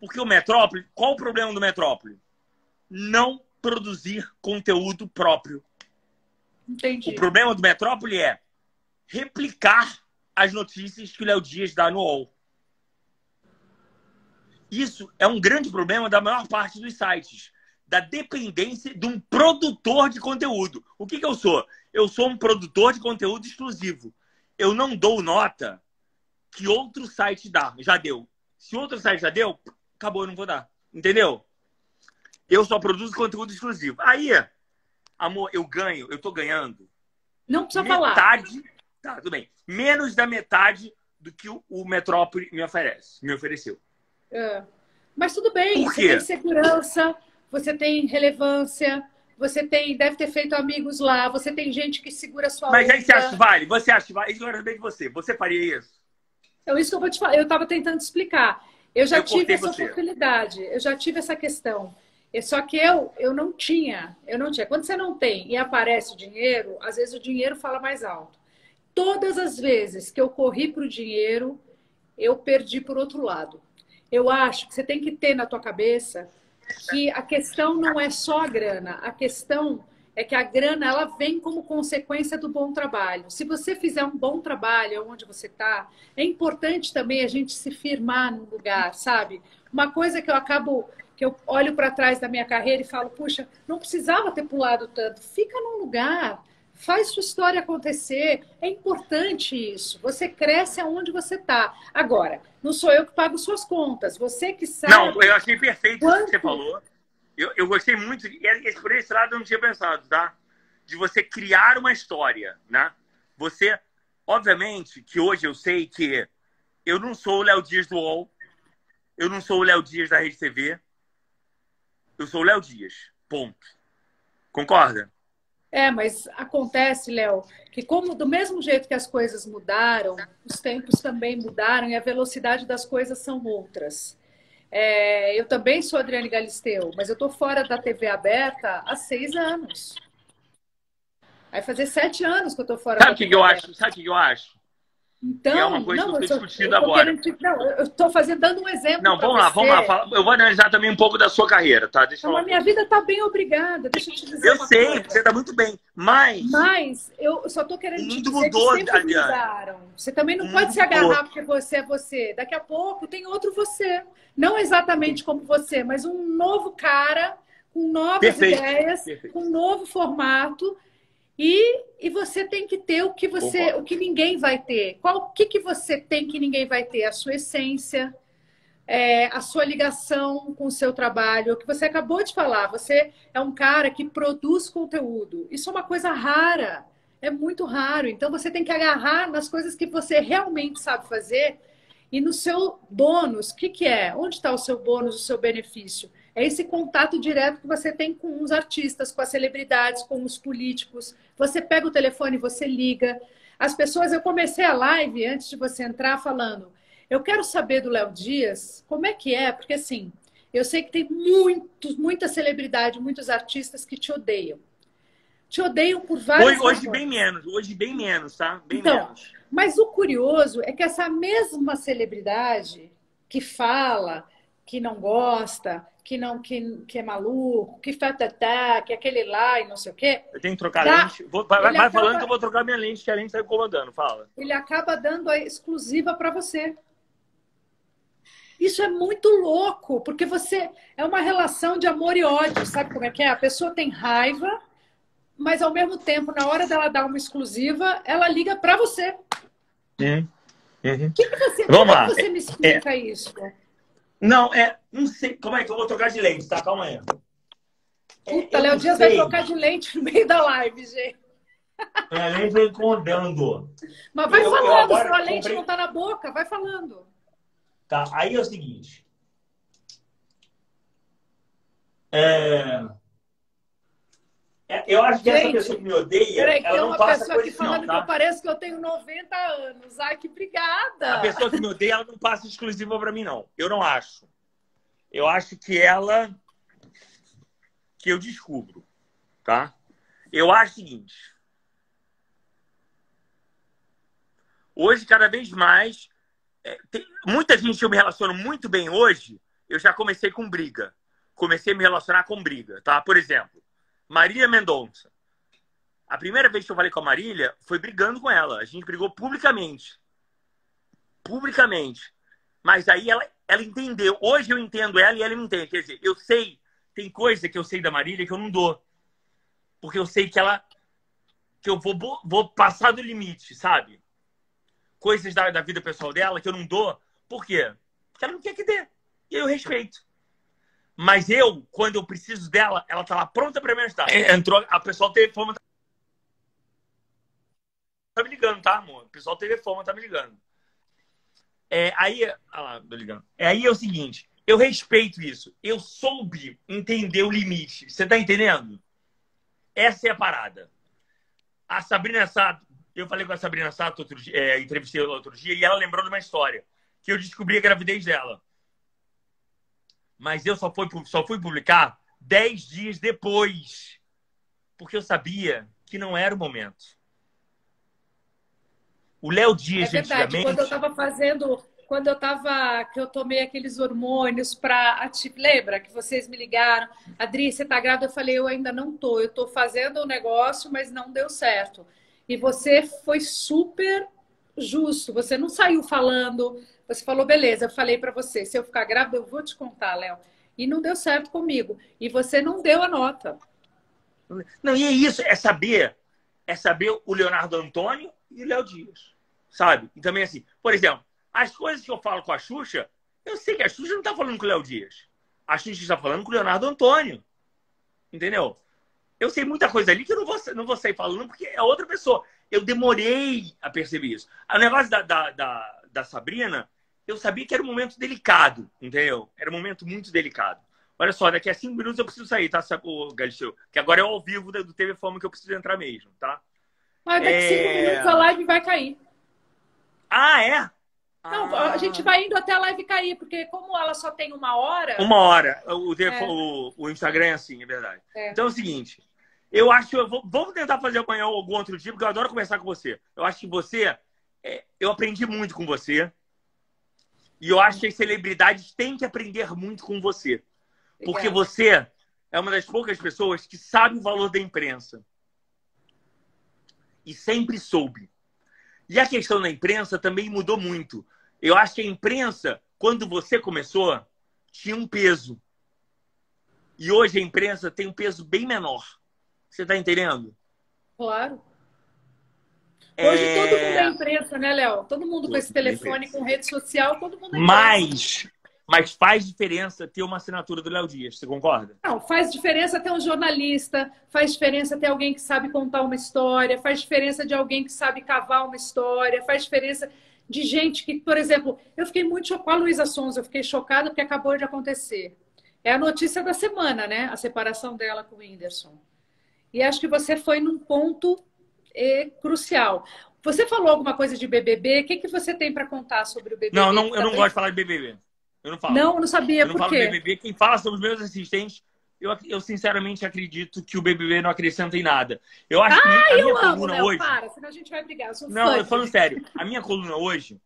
Porque o Metrópole, qual o problema do Metrópole? Não produzir conteúdo próprio. Entendi. O problema do Metrópole é replicar as notícias que o Léo Dias dá no UOL. Isso é um grande problema da maior parte dos sites, da dependência de um produtor de conteúdo. O que, que eu sou? Eu sou um produtor de conteúdo exclusivo. Eu não dou nota que outro site dá. Já deu. Se outro site já deu, acabou, eu não vou dar. Entendeu? Eu só produzo conteúdo exclusivo. Aí, amor, eu ganho, eu tô ganhando. Não precisa metade, falar. Tá, tudo bem. Menos da metade do que o Metrópole me oferece, me ofereceu. É. Mas tudo bem, você tem segurança, você tem relevância, você tem, deve ter feito amigos lá, você tem gente que segura a sua Mas aí você acha vale? Você acha vale? Isso eu bem de você. Você faria isso? É isso que eu vou te falar. Eu estava tentando explicar. Eu já eu tive essa você. oportunidade, eu já tive essa questão. Só que eu, eu não tinha, eu não tinha. Quando você não tem e aparece o dinheiro, às vezes o dinheiro fala mais alto. Todas as vezes que eu corri para o dinheiro, eu perdi por outro lado eu acho que você tem que ter na tua cabeça que a questão não é só a grana, a questão é que a grana ela vem como consequência do bom trabalho. Se você fizer um bom trabalho onde você está, é importante também a gente se firmar no lugar, sabe? Uma coisa que eu acabo, que eu olho para trás da minha carreira e falo, puxa, não precisava ter pulado tanto. Fica num lugar Faz sua história acontecer. É importante isso. Você cresce aonde você está. Agora, não sou eu que pago suas contas. Você que sabe. Não, eu achei perfeito quanto... o que você falou. Eu, eu gostei muito. E por esse lado eu não tinha pensado, tá? De você criar uma história, né? Você, obviamente, que hoje eu sei que eu não sou o Léo Dias do UOL. Eu não sou o Léo Dias da Rede TV. Eu sou o Léo Dias. Ponto. Concorda? É, mas acontece, Léo, que como do mesmo jeito que as coisas mudaram, os tempos também mudaram e a velocidade das coisas são outras. É, eu também sou Adriane Galisteu, mas eu estou fora da TV aberta há seis anos. Vai fazer sete anos que eu estou fora Sabe da que, TV eu aberta. acho? Sabe o que eu acho? Então, E é uma coisa não, que eu eu tô- discutindo eu agora. querendo não, eu estou fazendo, dando um exemplo. Não, vamos lá, você. vamos lá. Eu vou analisar também um pouco da sua carreira, tá? Deixa eu Não, falar. a minha vida está bem, obrigada. Deixa eu te dizer Eu sei, coisa. você tá muito bem. Mas. Mas eu só tô querendo O te mundo dizer mudou, que mudaram. Você também não O pode se agarrar mudou. porque você é você. Daqui a pouco tem outro você. Não exatamente como você, mas um novo cara com novas Perfeito, ideias, perfeito. com um novo formato. E, e você tem que ter o que você, o que ninguém vai ter. Qual o que, que você tem que ninguém vai ter? A sua essência, é, a sua ligação com o seu trabalho, o que você acabou de falar. Você é um cara que produz conteúdo. Isso é uma coisa rara. É muito raro. Então você tem que agarrar nas coisas que você realmente sabe fazer e no seu bônus. O que, que é? Onde está o seu bônus, o seu benefício? É esse contato direto que você tem com os artistas, com as celebridades, com os políticos. Você pega o telefone, você liga. As pessoas, eu comecei a live antes de você entrar falando, eu quero saber do Léo Dias como é que é, porque assim, eu sei que tem muitos, muita celebridade, muitos artistas que te odeiam. Te odeiam por várias Hoje, hoje bem menos, hoje bem menos, tá? Bem Então, menos. Mas o curioso é que essa mesma celebridade que fala que não gosta, que não que, que é maluco, que fatatá, que é aquele lá e não sei o quê, Eu tenho que trocar Tá. lente. Vou, vai vai acaba- falando que eu vou trocar minha lente, que a lente tá incomodando. Fala. ele acaba dando a exclusiva para você. Isso é muito louco, porque você é uma relação de amor e ódio, sabe como é que é? A pessoa tem raiva, mas ao mesmo tempo, na hora dela dar uma exclusiva, ela liga para você. Uhum. O que, que você, Vamos como é lá. que você me explica isso? Não, é. Não sei. Como é que eu vou trocar de lente, tá? Calma aí. É, Puta, eu Léo Dias vai trocar de lente no meio da live, gente. A lente vai incomodando. Mas vai Eu- eu falando, agora sua lente comprei- não tá na boca, vai falando. Tá, aí é o seguinte. É... é, Eu acho que essa Gente, pessoa que me odeia, Peraí, que ela uma pessoa aqui falando não, que eu tá? pareço que eu tenho 90 anos. Ai, que brigada. A pessoa que me odeia, ela não passa exclusiva pra mim, não. Eu não acho. Eu acho que ela... Que eu descubro, tá? Eu acho o seguinte. Hoje, cada vez mais... é, tem- muita gente que eu me relaciono muito bem hoje, eu já comecei com briga. Comecei a me relacionar com briga, tá? Por exemplo, Marília Mendonça. A primeira vez que eu falei com a Marília foi brigando com ela. A gente brigou publicamente. Publicamente. Mas aí ela, ela entendeu. Hoje eu entendo ela e ela me entende. Quer dizer, eu sei, tem coisa que eu sei da Marília que eu não dou. Porque eu sei que ela. que eu vou, vou passar do limite, sabe? Coisas da, da vida pessoal dela que eu não dou. Por quê? Porque ela não quer que dê. E eu respeito. Mas eu, quando eu preciso dela, ela tá lá pronta pra me ajudar. Entrou, a pessoa teve fome. Tá me ligando, tá, amor? O pessoal teve fome, tá me ligando. É, aí, ah lá, tô ligando. É, aí é o seguinte, eu respeito isso. Eu soube entender o limite. Você tá entendendo? Essa é a parada. A Sabrina Sato, eu falei com a Sabrina Sato, outro dia, é, entrevistei ela outro dia, e ela lembrou de uma história. Que eu descobri a gravidez dela. Mas eu só fui, só fui publicar dez dias depois. Porque eu sabia que não era o momento. O Léo É Dias, verdade, antigamente... quando eu tava fazendo, quando eu tava, que eu tomei aqueles hormônios para, lembra que vocês me ligaram, Adri, você tá grávida? Eu falei, eu ainda não tô, eu tô fazendo o um negócio, mas não deu certo. E você foi super justo, você não saiu falando, você falou, beleza, eu falei para você, se eu ficar grávida, eu vou te contar, Léo. E não deu certo comigo. E você não deu a nota. Não, e é isso, é saber, é saber o Leonardo Antônio e o Léo Dias, sabe? E também assim, por exemplo, as coisas que eu falo com a Xuxa, eu sei que a Xuxa não está falando com o Léo Dias. A Xuxa está falando com o Leonardo Antônio. Entendeu? Eu sei muita coisa ali que eu não vou, não vou sair falando porque é outra pessoa. Eu demorei a perceber isso. O negócio da, da, da, da Sabrina, eu sabia que era um momento delicado, entendeu? Era um momento muito delicado. Olha só, daqui a cinco minutos eu preciso sair, tá, o Galisteu? Que agora é ao vivo do TV Fama que eu preciso entrar mesmo, tá? Mas daqui a é... cinco minutos a live vai cair. Ah, é? Não, ah. a gente vai indo até a live cair, porque como ela só tem uma hora. Uma hora. O, é. o, o Instagram é assim, é verdade. É. Então é o seguinte. Eu acho. Eu vou, vamos tentar fazer amanhã algum outro dia, porque eu adoro conversar com você. Eu acho que você. É, eu aprendi muito com você. E eu acho que as celebridades têm que aprender muito com você. Porque você é uma das poucas pessoas que sabe o valor da imprensa. E sempre soube. E a questão da imprensa também mudou muito. Eu acho que a imprensa, quando você começou, tinha um peso. E hoje a imprensa tem um peso bem menor. Você está entendendo? Claro. Hoje é... todo mundo é imprensa, né, Léo? Todo mundo com esse telefone, com rede social, todo mundo é imprensa. Mas, mas faz diferença ter uma assinatura do Léo Dias, você concorda? Não, faz diferença ter um jornalista, faz diferença ter alguém que sabe contar uma história, faz diferença de alguém que sabe cavar uma história, faz diferença de gente que, por exemplo, eu fiquei muito chocada com a Luísa Sonza, eu fiquei chocada porque acabou de acontecer. É a notícia da semana, né? A separação dela com o Whindersson. E acho que você foi num ponto é, crucial. Você falou alguma coisa de BBB? O que, que você tem para contar sobre o BBB? Não, não eu não gosto de falar de BBB. Eu não falo. Não, não sabia eu não por falo quê. BBB. Quem fala são os meus assistentes. Eu, eu sinceramente acredito que o BBB não acrescenta em nada. Eu acho ah, que a eu minha amo, coluna Léo, hoje. Para, senão a gente vai brigar. Eu não, fã eu falando sério. A minha coluna hoje,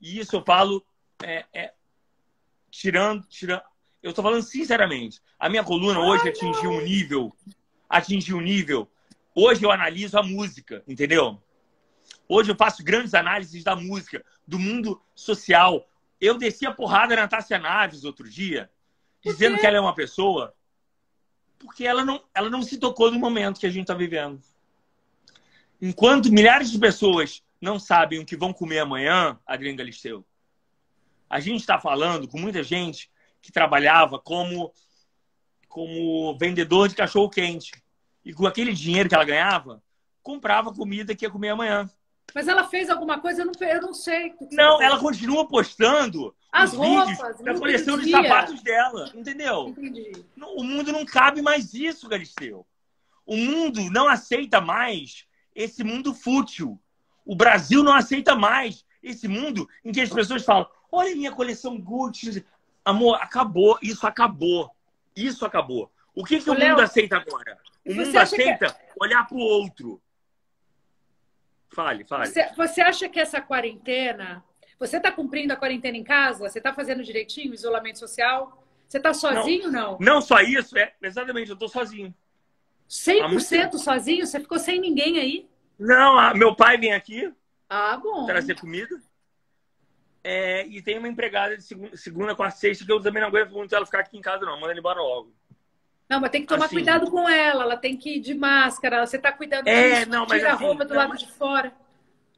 e isso eu falo é, é, tirando, tirando. Eu tô falando sinceramente. A minha coluna hoje atingiu um nível. Atingiu um nível Hoje eu analiso a música, entendeu? Hoje eu faço grandes análises da música, do mundo social. Eu desci a porrada na Tássia Naves outro dia, dizendo que ela é uma pessoa, porque ela não, ela não se tocou no momento que a gente está vivendo. Enquanto milhares de pessoas não sabem o que vão comer amanhã, Adriano Galisteu, a gente está falando com muita gente que trabalhava como, como vendedor de cachorro quente e com aquele dinheiro que ela ganhava, comprava comida que ia comer amanhã. Mas ela fez alguma coisa, eu não, eu não sei. Não, ela continua postando as roupas da coleção de sapatos dela, entendeu? Entendi. O mundo não cabe mais isso, Galisteu. O mundo não aceita mais esse mundo fútil. O Brasil não aceita mais esse mundo em que as pessoas falam: olha minha coleção Gucci. Amor, acabou. Isso acabou. Isso acabou. O que, que o, o mundo aceita agora? O mundo aceita que... olhar para o outro. Fale, fale. Você, você acha que essa quarentena. Você está cumprindo a quarentena em casa? Você está fazendo direitinho isolamento social? Você está sozinho não, não? Não, só isso. É, exatamente, eu estou sozinho. 100% sozinho? Você ficou sem ninguém aí? Não, a, meu pai vem aqui. Ah, bom. Trazer comida. É, e tem uma empregada de segunda, segunda, quarta, sexta que eu também não aguento muito ela ficar aqui em casa, não. Manda ela embora logo. Não, mas tem que tomar assim, cuidado com ela, ela tem que ir de máscara, você está cuidando é, disso, não, mas tira assim, a roupa do não, lado de fora.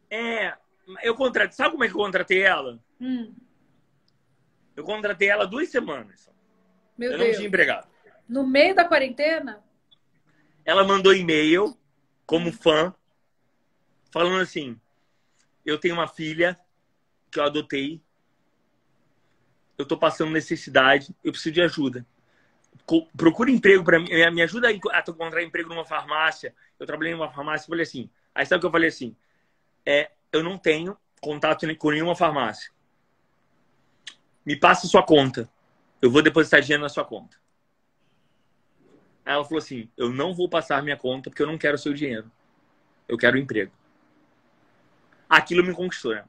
É, eu contratei, sabe como é que eu contratei ela? Hum. Eu contratei ela duas semanas. Meu eu Deus. não tinha empregado. No meio da quarentena? Ela mandou e-mail, como fã, falando assim: eu tenho uma filha que eu adotei, eu tô passando necessidade, eu preciso de ajuda procura emprego para mim, me ajuda a encontrar emprego numa farmácia. Eu trabalhei numa farmácia falei assim. Aí sabe o que eu falei assim? É, eu não tenho contato com nenhuma farmácia. Me passa sua conta. Eu vou depositar dinheiro na sua conta. Aí ela falou assim: Eu não vou passar minha conta porque eu não quero seu dinheiro. Eu quero o emprego. Aquilo me conquistou. Né?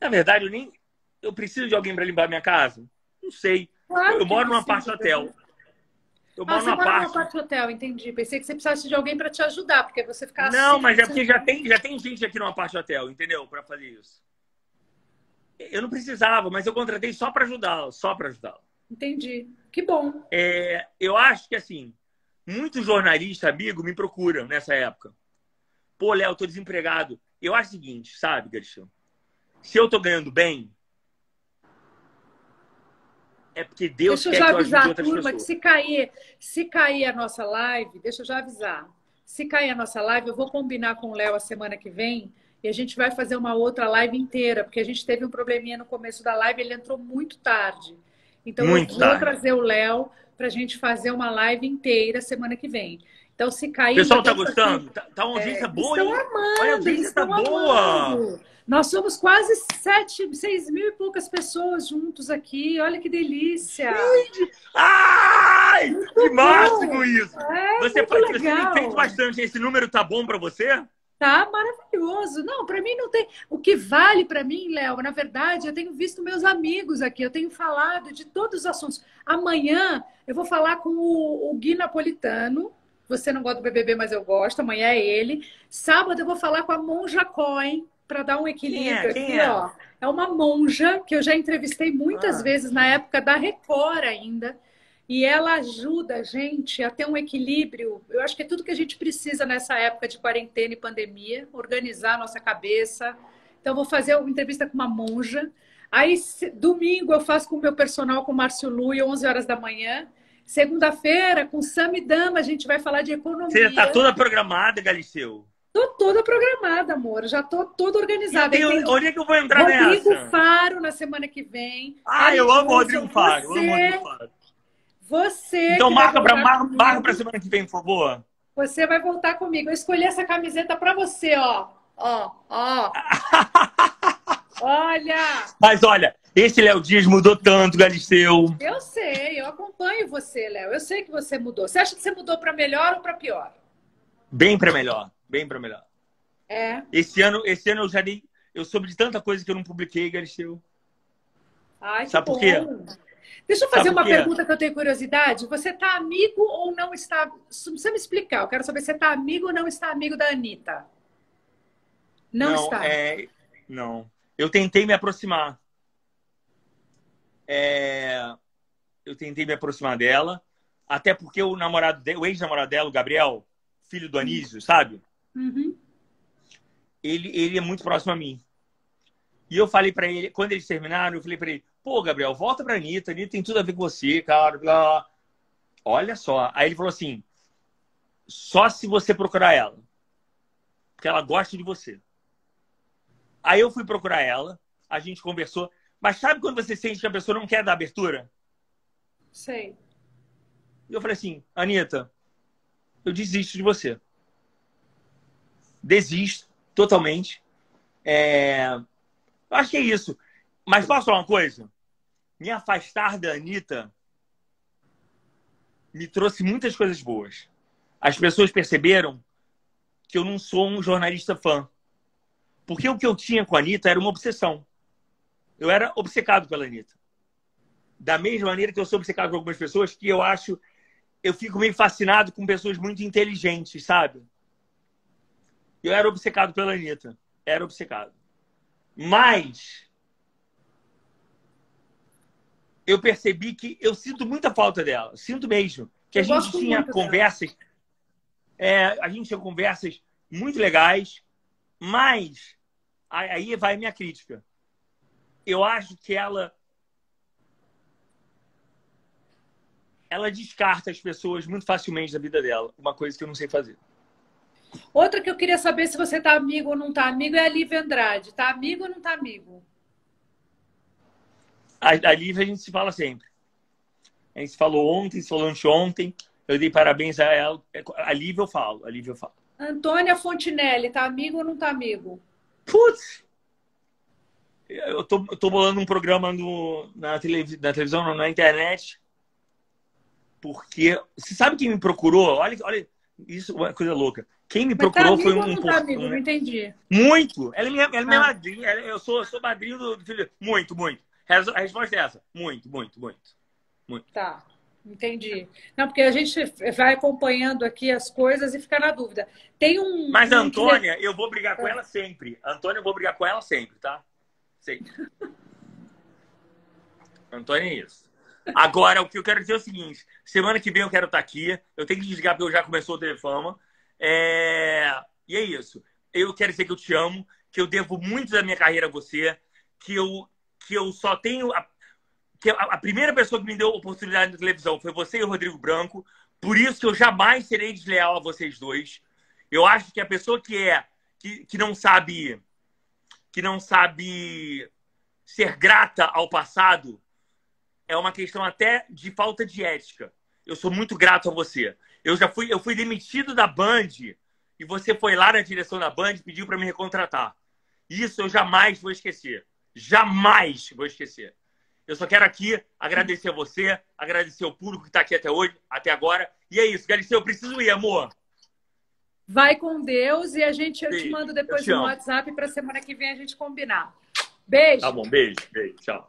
Na verdade, eu nem. Eu preciso de alguém para limpar minha casa? Não sei. Claro eu moro numa parte hotel. Eu moro ah, numa parte... numa parte hotel, entendi. Pensei que você precisasse de alguém para te ajudar, porque você ficar Não, assim, mas é porque já tem, já tem gente aqui numa parte hotel, entendeu? Para fazer isso. Eu não precisava, mas eu contratei só para ajudá-la, só para ajudá-la. Entendi. Que bom. É, eu acho que assim, muitos jornalistas, amigo, me procuram nessa época. Pô, Léo, tô desempregado. Eu acho o seguinte, sabe, Garcia? Se eu tô ganhando bem, é porque Deus deixa eu já avisar a turma pessoas. que se cair, se cair a nossa live, deixa eu já avisar. Se cair a nossa live, eu vou combinar com o Léo a semana que vem e a gente vai fazer uma outra live inteira, porque a gente teve um probleminha no começo da live, ele entrou muito tarde. Então Muito eu vou tarde. trazer o Léo para a gente fazer uma live inteira semana que vem. Então se O cair. pessoal tá ainda gostando? Tá, tá uma É, audiência eles boa, estão hein? amando, Olha, a audiência tá estão boa. amando. Nós somos quase sete, seis mil e poucas pessoas juntos aqui. Olha que delícia! Ai, que bom. máximo isso! É Você, muito você tem legal. feito bastante. Esse número tá bom pra você? Tá maravilhoso. Não, para mim não tem. O que vale para mim, Léo, na verdade, eu tenho visto meus amigos aqui, eu tenho falado de todos os assuntos. Amanhã eu vou falar com o, o Gui Napolitano. Você não gosta do BBB, mas eu gosto. Amanhã é ele. Sábado eu vou falar com a Monja Cohen para dar um equilíbrio Quem é? aqui, Quem é? ó. É uma monja que eu já entrevistei muitas Ah. vezes na época da Record ainda. E ela ajuda a gente a ter um equilíbrio. Eu acho que é tudo que a gente precisa nessa época de quarentena e pandemia, organizar a nossa cabeça. Então, vou fazer uma entrevista com uma monja. Aí, domingo, eu faço com o meu personal, com o Márcio Lui, 11 horas da manhã. Segunda-feira, com Sami Dama, a gente vai falar de economia. Você já tá toda programada, Galisteu. Tô toda programada, amor. Já tô toda E organizada. Tenho- tem Onde é que eu vou entrar Rodrigo nessa? Faro na semana que vem. Ah, eu amo o Rodrigo Você- Faro. Eu amo o Rodrigo Faro. Você. Então marca comigo. marca pra semana que vem, por favor. Você vai voltar comigo. Eu escolhi essa camiseta pra você, ó. Ó, ó. Olha, Mas olha, esse Léo Dias mudou tanto, Galisteu. eu sei, eu acompanho você, Léo. Eu sei que você mudou. Você acha que você mudou pra melhor ou pra pior? Bem pra melhor. Bem pra melhor. É. Esse ano, esse ano eu já dei. Eu soube de tanta coisa que eu não publiquei, Galisteu. Ai, que Sabe por quê? Deixa eu fazer Sabe uma pergunta que eu tenho curiosidade. Você tá amigo ou não está? Não precisa me explicar. Eu quero saber se você tá amigo ou não está amigo da Anitta. Não, está. É... Não. Eu tentei me aproximar. É... Eu tentei me aproximar dela. Até porque o namorado de... o ex-namorado dela, o Gabriel, filho do Anísio, sabe? Uhum. Ele, ele é muito próximo a mim. E eu falei pra ele, quando eles terminaram, eu falei pra ele, pô, Gabriel, volta pra Anitta, Anitta tem tudo a ver com você, cara. Blá, blá. Olha só. Aí ele falou assim: só se você procurar ela. Porque ela gosta de você. Aí eu fui procurar ela, a gente conversou. Mas sabe quando você sente que a pessoa não quer dar abertura? Sei. E eu falei assim, Anitta, eu desisto de você. Desisto totalmente. É... Eu acho que é isso. Mas posso falar uma coisa? Me afastar da Anitta me trouxe muitas coisas boas. As pessoas perceberam que eu não sou um jornalista fã. Porque o que eu tinha com a Anitta era uma obsessão. Eu era obcecado pela Anitta. Da mesma maneira que eu sou obcecado com algumas pessoas que eu acho eu fico meio fascinado com pessoas muito inteligentes, sabe? Eu era obcecado pela Anitta. Era obcecado. Mas eu percebi que eu sinto muita falta dela. Sinto mesmo. Que a Eu gente tinha conversas. é, a gente tinha conversas muito legais, mas aí vai a minha crítica. Eu acho que ela ela descarta as pessoas muito facilmente da vida dela. Uma coisa que eu não sei fazer. Outra que eu queria saber se você tá amigo ou não tá amigo é a Lívia Andrade. Tá amigo ou não tá amigo? A, a Lívia a gente se fala sempre. A gente se falou ontem, se falou anteontem. Eu dei parabéns a ela. A Lívia eu falo, a Lívia eu falo. Antônia Fontinelli, tá amigo ou não tá amigo? Putz! Eu tô, eu tô bolando um programa no, na, na televisão, não, na internet. Porque. Você sabe quem me procurou? Olha, olha isso é uma coisa louca. Quem me Mas procurou foi um. tá amigo? um- Não entendi. Muito! Ela é minha, ela é minha Ah. madrinha. ela- eu, sou, eu sou madrinho do filho. Muito, muito. A resposta é essa. Muito, muito, muito. Tá, entendi. Não, porque a gente vai acompanhando aqui as coisas e fica na dúvida. Tem um. Mas a Antônia, eu vou brigar com É. ela sempre. Antônia, eu vou brigar com ela sempre, tá? Sempre. Antônia é isso. Agora, o que eu quero dizer é o seguinte: semana que vem eu quero estar aqui. Eu tenho que desligar porque eu já começou o Telefama. É... E é isso. Eu quero dizer que eu te amo, que eu devo muito da minha carreira a você, que eu, que eu só tenho. A... Que a, primeira pessoa que me deu oportunidade na televisão foi você e o Rodrigo Branco. Por isso que eu jamais serei desleal a vocês dois. Eu acho que a pessoa que é que, que não sabe que não sabe ser grata ao passado é uma questão até de falta de ética. Eu sou muito grato a você. Eu já fui, eu fui demitido da Band e você foi lá na direção da Band e pediu para me recontratar. Isso eu jamais vou esquecer. Jamais vou esquecer. Eu só quero aqui agradecer a você, agradecer o público que está aqui até hoje, até agora. E é isso, Galisteu, eu preciso ir, amor. Vai com Deus e a gente eu te mando depois no WhatsApp para semana que vem a gente combinar. Beijo. Tá bom, beijo, beijo, tchau.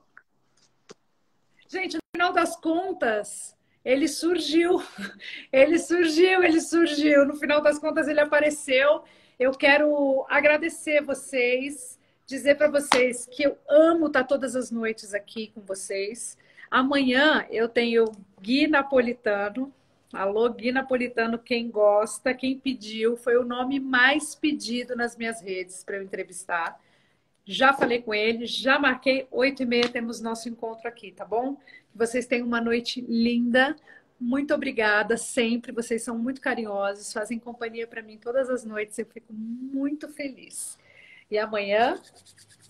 Gente, no final das contas, ele surgiu. Ele surgiu, ele surgiu. No final das contas, ele apareceu. Eu quero agradecer vocês, dizer para vocês que eu amo estar todas as noites aqui com vocês. Amanhã eu tenho Gui Napolitano. Alô, Gui Napolitano, quem gosta, quem pediu, foi o nome mais pedido nas minhas redes para eu entrevistar. Já falei com ele, já marquei oito e meia, temos nosso encontro aqui, tá bom? Vocês tenham uma noite linda. Muito obrigada sempre. Vocês são muito carinhosos, fazem companhia para mim todas as noites. Eu fico muito feliz. E amanhã,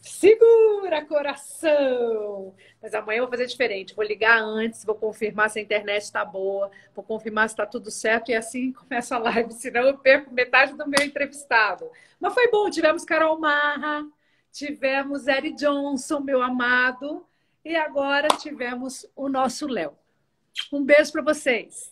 segura coração! Mas amanhã eu vou fazer diferente. Vou ligar antes, vou confirmar se a internet está boa, vou confirmar se está tudo certo e assim começa a live. Senão eu perco metade do meu entrevistado. Mas foi bom, tivemos Carol Marra, tivemos Eric Johnson, meu amado, e agora tivemos o nosso Léo. Um beijo para vocês.